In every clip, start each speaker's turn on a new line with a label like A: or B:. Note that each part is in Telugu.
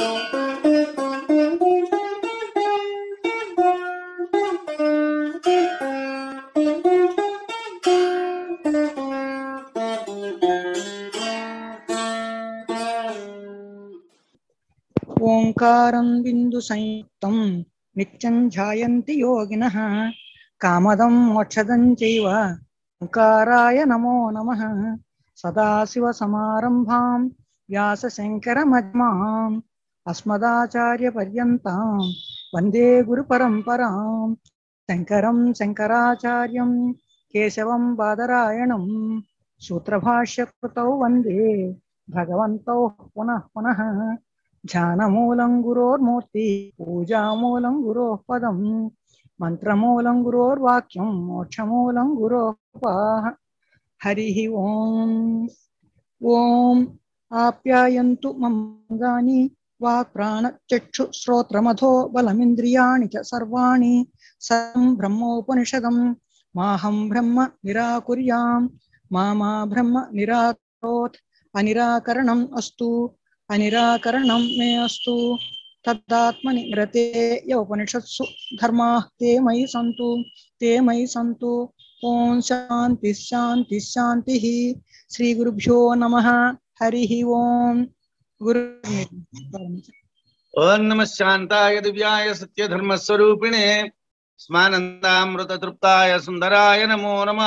A: ओङ्कारं बिन्दुसंयुक्तं नित्यं ध्यायन्ति योगिनः। कामदं मोक्षदं चैव ओङ्काराय नमो नमः। सदाशिवसमारम्भां व्यासशङ्करमज्माम्। अस्मदाचार्य पर्यता वंदे गुरुपरंपरा शंकर शङ्करं केशव बादरायण सूत्र सूत्रभाष्यकृतौ वंदे भगवत पुनः पुनः। ध्यानमूलं गुरोर्मूर्ति, पूजामूलं पदम मंत्रूल मन्त्रमूलं गुरोर्वाक्यं, मोक्षमूलं गुरो हरि ओम। ओम। आप्यायन्तु मङ्गानि గురోపాహ హరి ఓం ఓం ఆప్యాయంతు మంగాని వాక్ ప్రాణ చక్షు శ్రోత్రమథో బలమింద్రియాణి చ సర్వాణి సర్వం బ్రహ్మోపనిషదం మాహం బ్రహ్మ నిరాకుర్యాం మా మా బ్రహ్మ నిరాకరోత్ అనిరాకరణం అస్తు అనిరాకరణం మే అస్తు తదాత్మని రతే ఉపనిషత్సు ధర్మా తే మయి సంతు తే మయి సంతు ఓం నమ
B: శాంతాయ దివ్యాయ స్మానందామృత తృప్తాయ సుందరాయ నమో నమ.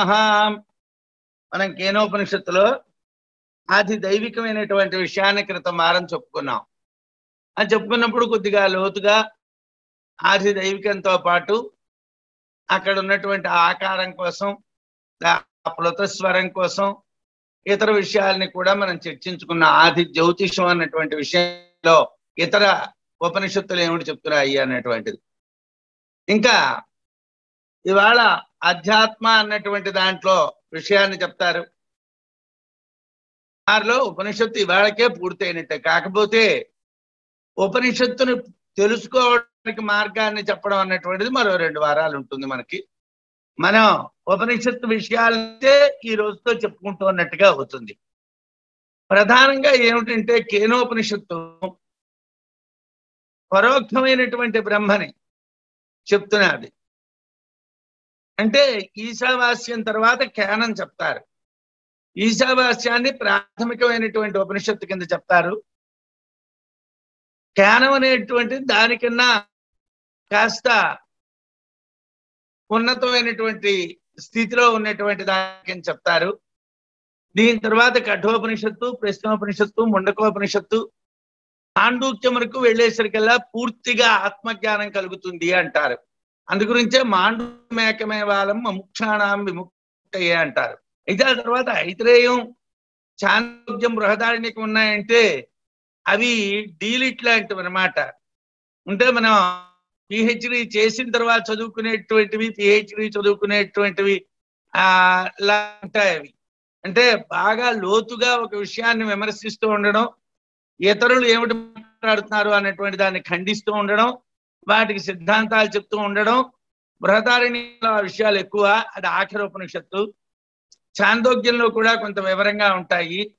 B: మనం కేనోపనిషత్తులో ఆది దైవికమైనటువంటి విషయాన్ని క్రితం వారం చెప్పుకున్నాం. అని చెప్పుకున్నప్పుడు కొద్దిగా లోతుగా ఆది దైవికంతో పాటు అక్కడ ఉన్నటువంటి ఆకారం కోసం ఆ ప్లుతస్వరం కోసం ఇతర విషయాల్ని కూడా మనం చర్చించుకున్న ఆది జ్యోతిషం అన్నటువంటి విషయంలో ఇతర ఉపనిషత్తులు ఏమిటి చెప్తున్నాయి అన్నటువంటిది. ఇంకా ఇవాళ అధ్యాత్మ అన్నటువంటి దాంట్లో విషయాన్ని చెప్తారు. వారిలో ఉపనిషత్తు ఇవాళకే పూర్తయినట్టే. కాకపోతే ఉపనిషత్తును తెలుసుకోవడానికి మార్గాన్ని చెప్పడం అన్నటువంటిది మరో రెండు వారాలు ఉంటుంది మనకి. మనం ఉపనిషత్తు విషయాలే ఈ రోజుతో చెప్పుకుంటూ ఉన్నట్టుగా అవుతుంది. ప్రధానంగా ఏమిటంటే కేనోపనిషత్తు పరోక్షమైనటువంటి బ్రహ్మని చెప్తున్నది. అంటే ఈశావాస్యం తర్వాత కేనం చెప్తారు. ఈశావాస్యాన్ని ప్రాథమికమైనటువంటి ఉపనిషత్తు కింద చెప్తారు. జ్ఞానం అనేటువంటిది దానికన్నా కాస్త ఉన్నతమైనటువంటి స్థితిలో ఉన్నటువంటి దానికి చెప్తారు. దీని తర్వాత కఠోపనిషత్తు ప్రశ్నోపనిషత్తు ముండకోపనిషత్తు మాండూక్యమునకు వెళ్ళేసరికల్లా పూర్తిగా ఆత్మజ్ఞానం కలుగుతుంది అంటారు. అందుగురించే మాండూమేకమే వాళ్ళం ముక్షాణం విముక్తయ్యే అంటారు. అయితే ఆ తర్వాత ఐతరేయం చాంద్రోగ్యం బృహదారణ్యకం ఉన్నాయంటే అవి డీలిట్ లాంటివి అనమాట అంటే మనం పిహెచ్డి చేసిన తర్వాత చదువుకునేటువంటివి పిహెచ్డి చదువుకునేటువంటివి ఆ లా ఉంటాయి అవి. అంటే బాగా లోతుగా ఒక విషయాన్ని విమర్శిస్తూ ఉండడం ఇతరులు ఏమిటి మాట్లాడుతున్నారు అనేటువంటి దాన్ని ఖండిస్తూ ఉండడం వాటికి సిద్ధాంతాలు చెప్తూ ఉండడం బృహదారణ్యంలో విషయాలు ఎక్కువ అది ఆఖరి ఉపనిషత్తు. చాందోగ్యంలో కూడా కొంత వివరంగా ఉంటాయి.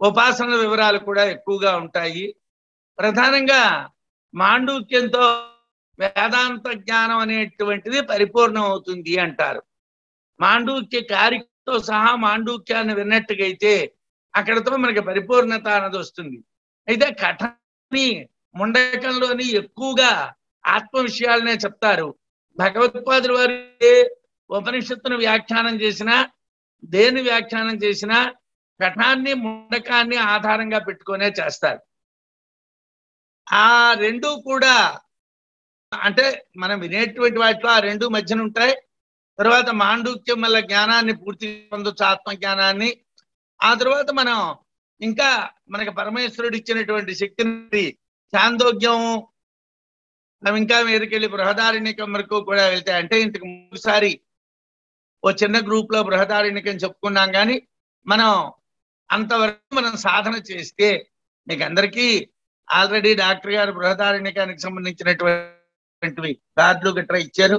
B: ఉపాసనల వివరాలు కూడా ఎక్కువగా ఉంటాయి. ప్రధానంగా మాండూక్యంతో వేదాంత జ్ఞానం అనేటువంటిది పరిపూర్ణం అవుతుంది అంటారు. మాండూక్య కార్యతో సహా మాండూక్యాన్ని విన్నట్టుగైతే అక్కడతో మనకి పరిపూర్ణత అన్నది వస్తుంది. అయితే కఠని ముండకంలోని ఎక్కువగా ఆత్మ విషయాలనే చెప్తారు. భగవత్పాదులు వారు ఉపనిషత్తును వ్యాఖ్యానం చేసినా దేని వ్యాఖ్యానం చేసినా కఠాన్ని ముండకాన్ని ఆధారంగా పెట్టుకునే చేస్తారు. ఆ రెండు కూడా అంటే మనం వినేటువంటి వాటిలో ఆ రెండు మధ్యన ఉంటాయి. తర్వాత మాండూక్యం వల్ల జ్ఞానాన్ని పూర్తి పొందొచ్చు ఆత్మ జ్ఞానాన్ని ఆ తర్వాత మనం ఇంకా మనకి పరమేశ్వరుడు ఇచ్చినటువంటి శక్తిని చాందోగ్యం మనం ఇంకా మీదకెళ్ళి బృహదారణ్యకం వరకు కూడా వెళ్తాయి. అంటే ఇంతకు ముందుసారి ఓ చిన్న గ్రూప్లో బృహదారణ్యకం చెప్పుకున్నాం కానీ మనం అంతవరకు మనం సాధన చేస్తే మీకు అందరికీ ఆల్రెడీ డాక్టర్ గారు బృహదారణ్యకానికి సంబంధించినటువంటివి కార్డులు గట్రా ఇచ్చారు?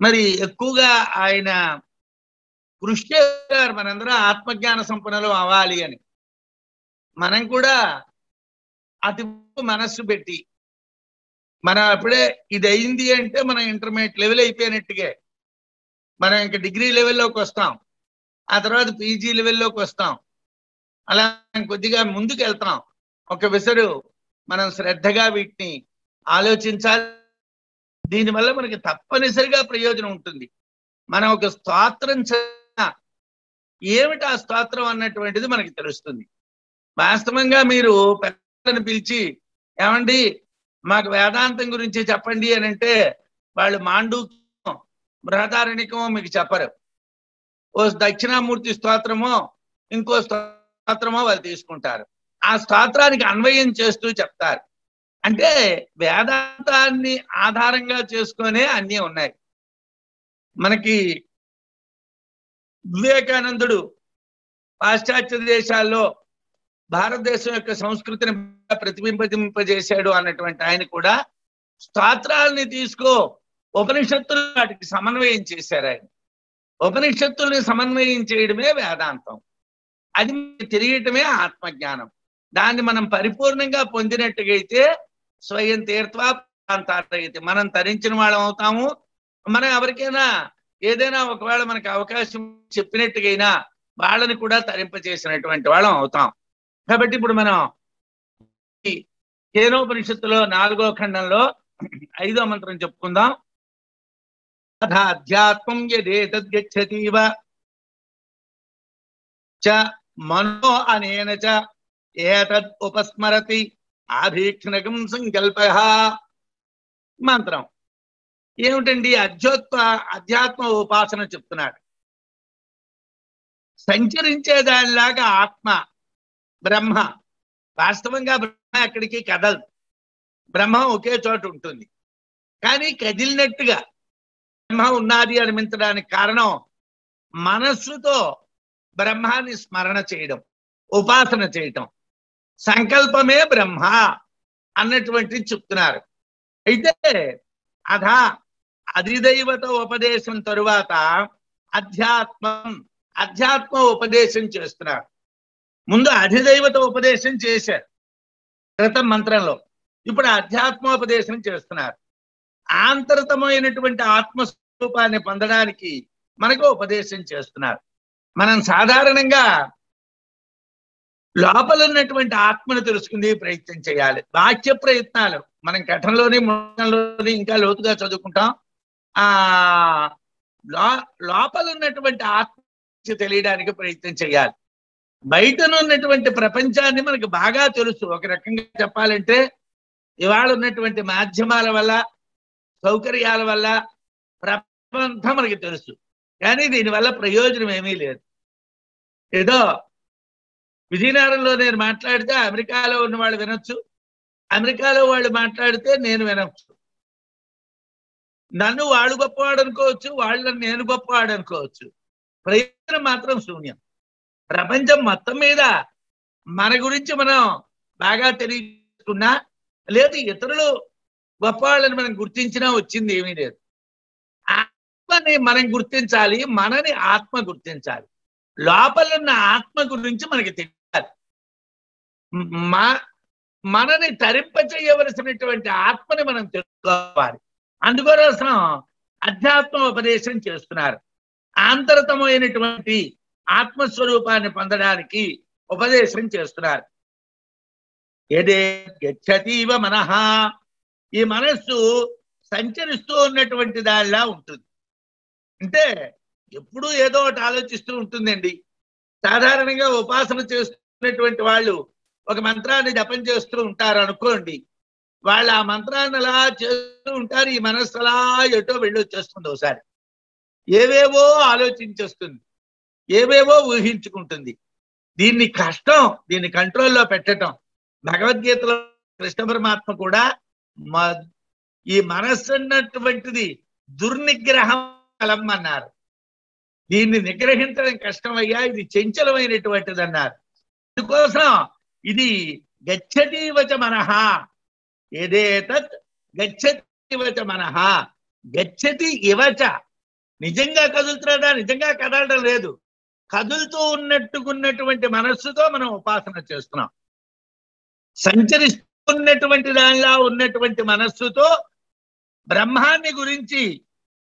B: మరి ఎక్కువగా ఆయన కృషి చేశారు మనందరం ఆత్మజ్ఞాన సంపన్నులు అవ్వాలి అని. మనం కూడా అతి మనస్సు పెట్టి మనం అప్పుడే ఇది అయింది అంటే మనం ఇంటర్మీడియట్ లెవెల్ అయిపోయినట్టుగా మనం ఇంకా డిగ్రీ లెవెల్లోకి వస్తాం. ఆ తర్వాత పీజీ లెవెల్లోకి వస్తాం. అలా కొద్దిగా ముందుకు వెళ్తాం ఒక విసరు మనం శ్రద్ధగా వీటిని ఆలోచించాలి దీనివల్ల మనకి తప్పనిసరిగా ప్రయోజనం ఉంటుంది. మనం ఒక స్తోత్రం ఏమిటి ఆ స్తోత్రం అన్నటువంటిది మనకి తెలుస్తుంది. వాస్తవంగా మీరు పెద్దలను పిలిచి ఏమండి మాకు వేదాంతం గురించి చెప్పండి అని అంటే వాళ్ళు మాండూక్యం బృహదారణికమో మీకు చెప్పరు. ఓ దక్షిణామూర్తి స్తోత్రమో ఇంకో స్తోత్రమో వాళ్ళు తీసుకుంటారు. ఆ స్తోత్రానికి అన్వయం చేస్తూ చెప్తారు. అంటే వేదాంతాన్ని ఆధారంగా చేసుకునే అన్నీ ఉన్నాయి. మనకి వివేకానందుడు పాశ్చాత్య దేశాల్లో భారతదేశం యొక్క సంస్కృతిని ప్రతిబింబింపజేశాడు అన్నటువంటి ఆయన కూడా స్తోత్రాలని తీసుకో ఉపనిషత్తులు వాటికి సమన్వయం చేశారు ఆయన. ఉపనిషత్తుల్ని సమన్వయం చేయడమే వేదాంతం. అది తిరిగటమే ఆత్మజ్ఞానం. దాన్ని మనం పరిపూర్ణంగా పొందినట్టుగైతే స్వయం తీర్థవా ప్రాంతారైతే మనం తరించిన వాళ్ళం అవుతాము. మనం ఎవరికైనా ఏదైనా ఒకవేళ మనకు అవకాశం చెప్పినట్టుగైనా వాళ్ళని కూడా తరింపచేసినటువంటి వాళ్ళం అవుతాం. కాబట్టి ఇప్పుడు మనం కేనోపనిషత్తులో నాలుగో ఖండంలో ఐదో మంత్రం చెప్పుకుందాం. అధ్యాత్మం యదేతద్గచ్చతీవ చ మనో అనేన చ ఏతద్ ఉపస్మరతి ఆభీక్షణకం సంకల్ప. మంత్రం. ఏమిటండి? అధ్యోత్వ అధ్యాత్మ ఉపాసన చెప్తున్నాడు. సంచరించే దానిలాగా ఆత్మ బ్రహ్మ వాస్తవంగా బ్రహ్మ ఎక్కడికి కదలదు. బ్రహ్మ ఒకే చోట ఉంటుంది. కానీ కదిలినట్టుగా బ్రహ్మ ఉన్నది అనిపించడానికి కారణం మనస్సుతో బ్రహ్మాన్ని స్మరణ చేయడం ఉపాసన చేయటం. సంకల్పమే బ్రహ్మ అన్నటువంటిది చెప్తున్నారు. అయితే అధ అధిదైవత ఉపదేశం తరువాత అధ్యాత్మం అధ్యాత్మ ఉపదేశం చేస్తున్నారు. ముందు అధిదైవత ఉపదేశం చేశారు క్రితం మంత్రంలో. ఇప్పుడు అధ్యాత్మోపదేశం చేస్తున్నారు. ఆంతరితమైనటువంటి ఆత్మస్వరూపాన్ని పొందడానికి మనకు ఉపదేశం చేస్తున్నారు. మనం సాధారణంగా లోపల ఉన్నటువంటి ఆత్మను తెలుసుకునే ప్రయత్నం చేయాలి. వాక్య ప్రయత్నాలు. మనం కఠంలోనే ముఖంలోని ఇంకా లోతుగా చదువుకుంటాం. ఆ లో లోపల ఉన్నటువంటి ఆత్మ తెలియడానికి ప్రయత్నం చేయాలి. బయటను ఉన్నటువంటి ప్రపంచాన్ని మనకు బాగా తెలుసు. ఒక రకంగా చెప్పాలంటే ఇవాళ ఉన్నటువంటి మాధ్యమాల వల్ల సౌకర్యాల వల్ల ప్రపంచం మనకి తెలుసు. కానీ దీనివల్ల ప్రయోజనం ఏమీ లేదు. ఏదో విజయనగరంలో నేను మాట్లాడితే అమెరికాలో ఉన్న వాళ్ళు వినొచ్చు. అమెరికాలో వాళ్ళు మాట్లాడితే నేను వినొచ్చు. నన్ను వాళ్ళు గొప్పవాడు అనుకోవచ్చు వాళ్ళని నేను గొప్పవాడు అనుకోవచ్చు. ప్రయోజనం మాత్రం శూన్యం. ప్రపంచం మొత్తం మీద మన గురించి మనం బాగా తెలియకున్నా లేదు ఇతరులు గొప్పవాళ్ళని మనం గుర్తించినా వచ్చింది ఏమీ లేదు. ఆత్మని మనం గుర్తించాలి మనని ఆత్మ గుర్తించాలి. లోపలున్న ఆత్మ గురించి మనకి తెలియదు మా మనని తరింప చేయవలసినటువంటి ఆత్మని మనం తెలుసుకోవాలి. అందుకోసం అధ్యాత్మ ఉపదేశం చేస్తున్నారు ఆంతరతమైనటువంటి ఆత్మస్వరూపాన్ని పొందడానికి ఉపదేశం చేస్తున్నారు. ఏదే గచ్చతీవ మనహ ఈ మనస్సు సంచరిస్తూ ఉన్నటువంటి దానిలా ఉంటుంది. అంటే ఎప్పుడూ ఏదో ఒకటి ఆలోచిస్తూ ఉంటుందండి. సాధారణంగా ఉపాసన చేస్తున్నటువంటి వాళ్ళు ఒక మంత్రాన్ని జపం చేస్తూ ఉంటారు అనుకోండి. వాళ్ళు ఆ మంత్రాన్ని అలా చేస్తూ ఉంటారు. ఈ మనస్సు అలా ఎటో వెళ్ళొచ్చేస్తుంది ఒకసారి. ఏవేవో ఆలోచించేస్తుంది. ఏవేవో ఊహించుకుంటుంది. దీన్ని కష్టం దీన్ని కంట్రోల్లో పెట్టడం భగవద్గీతలో కృష్ణ పరమాత్మ కూడా ఈ మనస్సు అన్నటువంటిది దుర్నిగ్రహం కలం అన్నారు. దీన్ని నిగ్రహించడం కష్టమయ్యా ఇది చెంచలమైనటువంటిది అన్నారు. అందుకోసం ఇది గచ్చతీవచ మనహ ఏదేతత్? గచ్చతీవచ మనహ గచ్చతి ఇవచ. నిజంగా కదులుతున్నాడా? నిజంగా కదలడం లేదు. కదులుతూ ఉన్నట్టుకున్నటువంటి మనస్సుతో మనం ఉపాసన చేస్తున్నాం. సంచరిస్తూ ఉన్నటువంటి దానిలా ఉన్నటువంటి మనస్సుతో బ్రహ్మాన్ని గురించి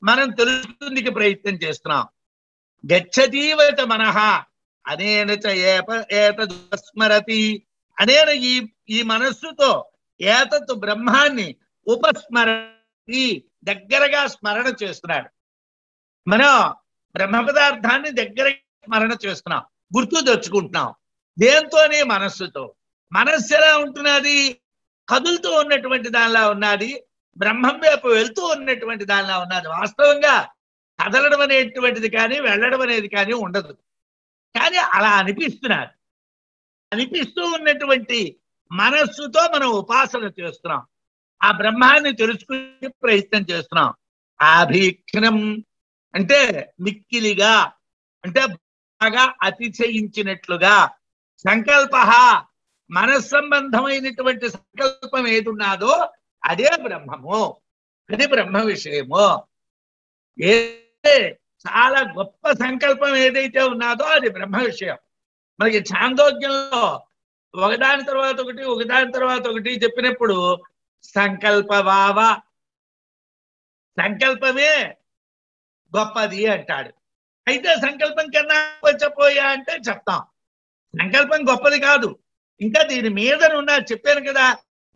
B: మనం తెలుసుకుందుకు ప్రయత్నం చేస్తున్నాం. గచ్చతీవత మనహ అనేన చ ఏతస్మరతి అనేన ఈ ఈ మనస్సుతో ఏతత్ బ్రహ్మాన్ని ఉపస్మరతి దగ్గరగా స్మరణ చేస్తున్నాడు. మనం బ్రహ్మ పదార్థాన్ని దగ్గరగా స్మరణ చేస్తున్నాం. గుర్తు తెచ్చుకుంటున్నాం. దేంతోనే మనస్సుతో. మనస్సు ఎలా ఉంటున్నది? కదులుతూ ఉన్నటువంటి దానిలా ఉన్నది. బ్రహ్మం వైపు వెళ్తూ ఉన్నటువంటి దానిలా ఉన్నది. వాస్తవంగా కదలడం అనేటువంటిది కానీ వెళ్ళడం అనేది కానీ ఉండదు. కానీ అలా అనిపిస్తున్నారు. అనిపిస్తూ ఉన్నటువంటి మనస్సుతో మనం ఉపాసన చేస్తున్నాం. ఆ బ్రహ్మాన్ని తెలుసుకునే ప్రయత్నం చేస్తున్నాం. ఆభీక్షణం అంటే మిక్కిలిగా అంటే బాగా అతిశయించినట్లుగా సంకల్ప మనస్సంబంధమైనటువంటి సంకల్పం ఏది ఉన్నాదో అదే బ్రహ్మము. అది బ్రహ్మ విషయము. ఏ చాలా గొప్ప సంకల్పం ఏదైతే ఉన్నదో అది బ్రహ్మ విషయం. మనకి చాందోగ్యంలో ఒకదాని తర్వాత ఒకటి ఒకదాని తర్వాత ఒకటి చెప్పినప్పుడు సంకల్పవావ సంకల్పమే గొప్పది అంటాడు. అయితే సంకల్పం కన్నా వచ్చపోయా అంటే చెప్తాం. సంకల్పం గొప్పది కాదు. ఇంకా దీని మీద ఉన్న చెప్పాను కదా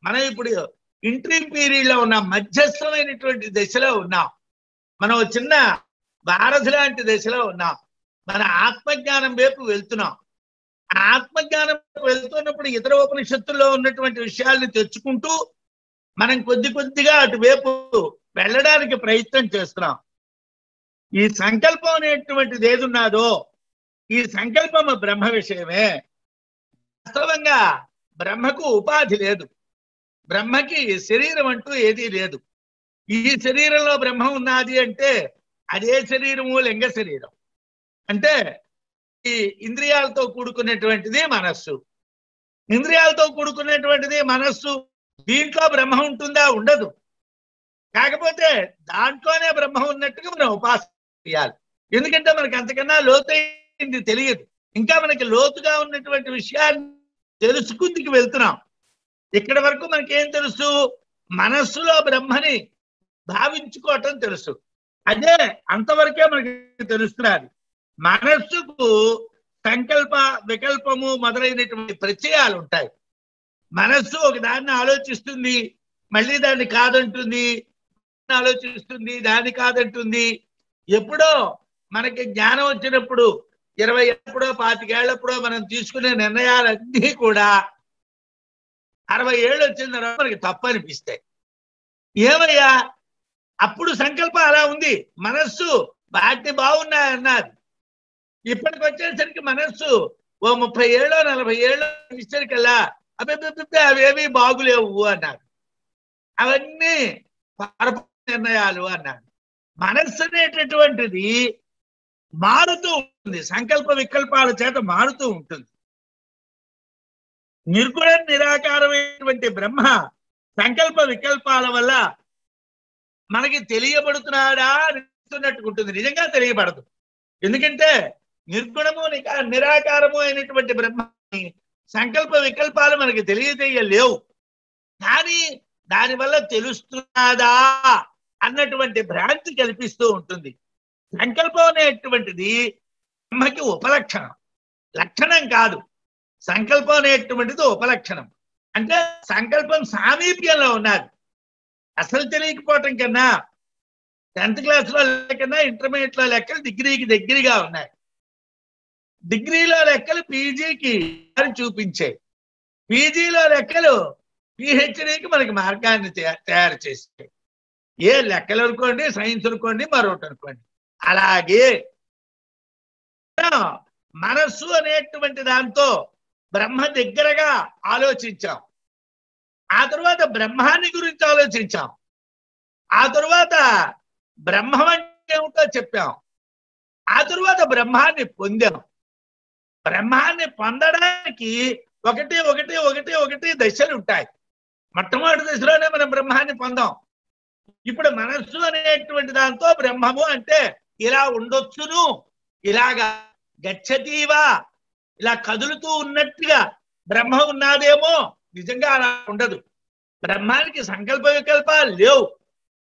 B: మనం ఇప్పుడు ఇంట్రీ పీరియడ్లో ఉన్న మధ్యస్థమైనటువంటి దశలో ఉన్నాం. మనం చిన్న భారతి లాంటి దశలో ఉన్నాం. మన ఆత్మజ్ఞానం వైపు వెళ్తున్నాం. ఆత్మజ్ఞానం వెళ్తున్నప్పుడు ఇతర ఉపనిషత్తుల్లో ఉన్నటువంటి విషయాల్ని తెచ్చుకుంటూ మనం కొద్ది కొద్దిగా అటువైపు వెళ్ళడానికి ప్రయత్నం చేస్తున్నాం. ఈ సంకల్పం అనేటువంటిది ఏది ఉన్నదో ఈ సంకల్పం బ్రహ్మ విషయమే. వాస్తవంగా బ్రహ్మకు ఉపాధి లేదు. బ్రహ్మకి శరీరం అంటూ ఏదీ లేదు. ఈ శరీరంలో బ్రహ్మ ఉన్నది అంటే అదే శరీరము లింగ శరీరం. అంటే ఈ ఇంద్రియాలతో కూడుకునేటువంటిది మనస్సు. ఇంద్రియాలతో కూడుకునేటువంటిది మనస్సు దీంట్లో బ్రహ్మ ఉంటుందా? ఉండదు. కాకపోతే దాంట్లోనే బ్రహ్మ ఉన్నట్టుగా మనం ఉపాసన చేయాలి. ఎందుకంటే మనకి అంతకన్నా లోతైంది తెలియదు. ఇంకా మనకి లోతుగా ఉన్నటువంటి విషయాన్ని తెలుసుకుందుకు వెళ్తున్నాం. ఇక్కడి వరకు మనకేం తెలుసు? మనస్సులో బ్రహ్మని భావించుకోవటం తెలుసు. అదే అంతవరకే మనకి తెలుస్తున్నది. మనస్సుకు సంకల్ప వికల్పము మొదలైనటువంటి ప్రత్యయాలు ఉంటాయి. మనస్సు ఒక దాన్ని ఆలోచిస్తుంది మళ్ళీ దాన్ని కాదంటుంది ఆలోచిస్తుంది దాన్ని కాదంటుంది. ఎప్పుడో మనకి జ్ఞానం వచ్చినప్పుడు ఇరవై ఎప్పుడో పాతికేళ్ళప్పుడో మనం తీసుకునే నిర్ణయాలన్నీ కూడా అరవై ఏళ్ళు వచ్చిన తర్వాత మనకి తప్పు అనిపిస్తాయి. ఏమయ్యా? అప్పుడు సంకల్పం అలా ఉంది. మనస్సు బాటి అన్నారు ఇప్పటికి వచ్చేసరికి మనస్సు ఓ ముప్పై ఏళ్ళో నలభై ఏళ్ళో ఇచ్చరికల్లా అభిప్రాయ అవేవి బాగులేవు అన్నారు అవన్నీ పరప నిర్ణయాలు అన్నారు మనస్సు అనేటటువంటిది మారుతూ ఉంటుంది. సంకల్ప వికల్పాల చేత మారుతూ ఉంటుంది. నిర్గుణ నిరాకారమైనటువంటి బ్రహ్మ సంకల్ప వికల్పాల వల్ల మనకి తెలియబడుతున్నాడా అనిపిస్తున్నట్టు ఉంటుంది. నిజంగా తెలియబడదు. ఎందుకంటే నిర్గుణము నిరాకారము అయినటువంటి బ్రహ్మని సంకల్ప వికల్పాలు మనకి తెలియజేయలేవు. కానీ దానివల్ల తెలుస్తున్నదా అన్నటువంటి భ్రాంతి కల్పిస్తూ ఉంటుంది. సంకల్పం అనేటువంటిది బ్రహ్మకి ఉపలక్షణం. లక్షణం కాదు. సంకల్పం అనేటువంటిది ఉపలక్షణం. అంటే సంకల్పం సామీప్యంలో ఉన్నది. అసలు తెలియకపోవటం కన్నా టెన్త్ క్లాస్లో కన్నా ఇంటర్మీడియట్లో లెక్కలు డిగ్రీకి దగ్గరగా ఉన్నాయి. డిగ్రీలో లెక్కలు పీజీకి చూపించాయి. పీజీలో లెక్కలు పిహెచ్డీకి మనకి మార్గాన్ని తయారు చేసే ఏ లెక్కలు అనుకోండి సైన్స్ అనుకోండి మరొకటి అనుకోండి. అలాగే మనస్సు అనేటువంటి దాంతో బ్రహ్మ దగ్గరగా ఆలోచించాం. ఆ తరువాత బ్రహ్మాన్ని గురించి ఆలోచించాం. ఆ తరువాత బ్రహ్మం అంటే ఏమిటో చెప్పాం. ఆ తరువాత బ్రహ్మాన్ని పొందాం. బ్రహ్మాన్ని పొందడానికి ఒకటి ఒకటి ఒకటి ఒకటి దశలు ఉంటాయి. మొట్టమొదటి దశలోనే మనం బ్రహ్మాన్ని పొందాం. ఇప్పుడు మనస్సు అనేటువంటి దాంతో బ్రహ్మము అంటే ఇలా ఉండొచ్చును ఇలాగా గచ్చతీవా ఇలా కదులుతూ ఉన్నట్టుగా బ్రహ్మ ఉన్నాదేమో నిజంగా అలా ఉండదు. బ్రహ్మానికి సంకల్ప వికల్పాలు లేవు.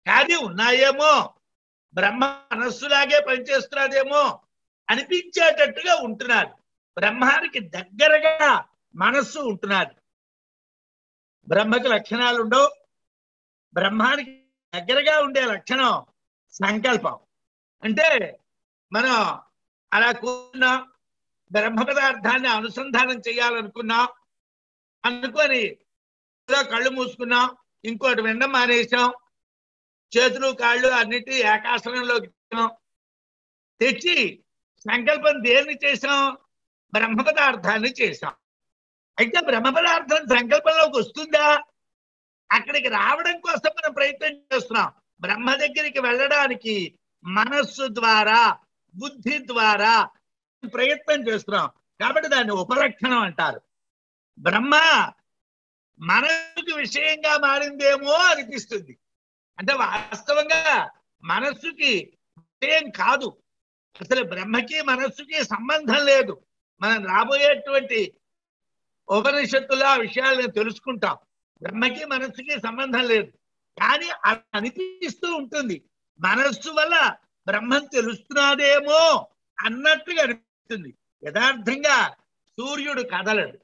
B: కానీ ఉన్నాయేమో. బ్రహ్మ మనస్సులాగే పనిచేస్తున్నదేమో అనిపించేటట్టుగా ఉంటున్నారు బ్రహ్మానికి దగ్గరగా మనస్సు ఉంటున్నారు బ్రహ్మకి లక్షణాలు ఉండవు. బ్రహ్మానికి దగ్గరగా ఉండే లక్షణం సంకల్పం. అంటే మనం అలా కూర్చున్నాం బ్రహ్మ పదార్థాన్ని అనుసంధానం చేయాలనుకున్నాం అనుకొని కళ్ళు మూసుకున్నాం ఇంకోటి వినడం మానేసాం చేతులు కాళ్ళు అన్నిటి ఏకాసనంలోకి తెచ్చి సంకల్పం దేన్ని చేసాం బ్రహ్మ పదార్థాన్ని చేసాం అయితే బ్రహ్మ పదార్థం సంకల్పంలోకి వస్తుందా? అక్కడికి రావడం కోసం మనం ప్రయత్నం చేస్తున్నాం. బ్రహ్మ దగ్గరికి వెళ్ళడానికి మనస్సు ద్వారా బుద్ధి ద్వారా ప్రయత్నం చేస్తున్నాం. కాబట్టి దాన్ని ఉపలక్షణం అంటారు. బ్రహ్మ మనస్సుకి విషయంగా మారిందేమో అనిపిస్తుంది. అంటే వాస్తవంగా మనస్సుకి విషయం కాదు. అసలు బ్రహ్మకి మనస్సుకి సంబంధం లేదు. మనం రాబోయేటువంటి ఉపనిషత్తులో ఆ విషయాలను తెలుసుకుంటాం. బ్రహ్మకి మనస్సుకి సంబంధం లేదు. కానీ అది అనిపిస్తూ ఉంటుంది. మనస్సు వల్ల బ్రహ్మం తెలుస్తున్నాదేమో అన్నట్టుగా అనిపిస్తుంది. యథార్థంగా సూర్యుడు కదలడు.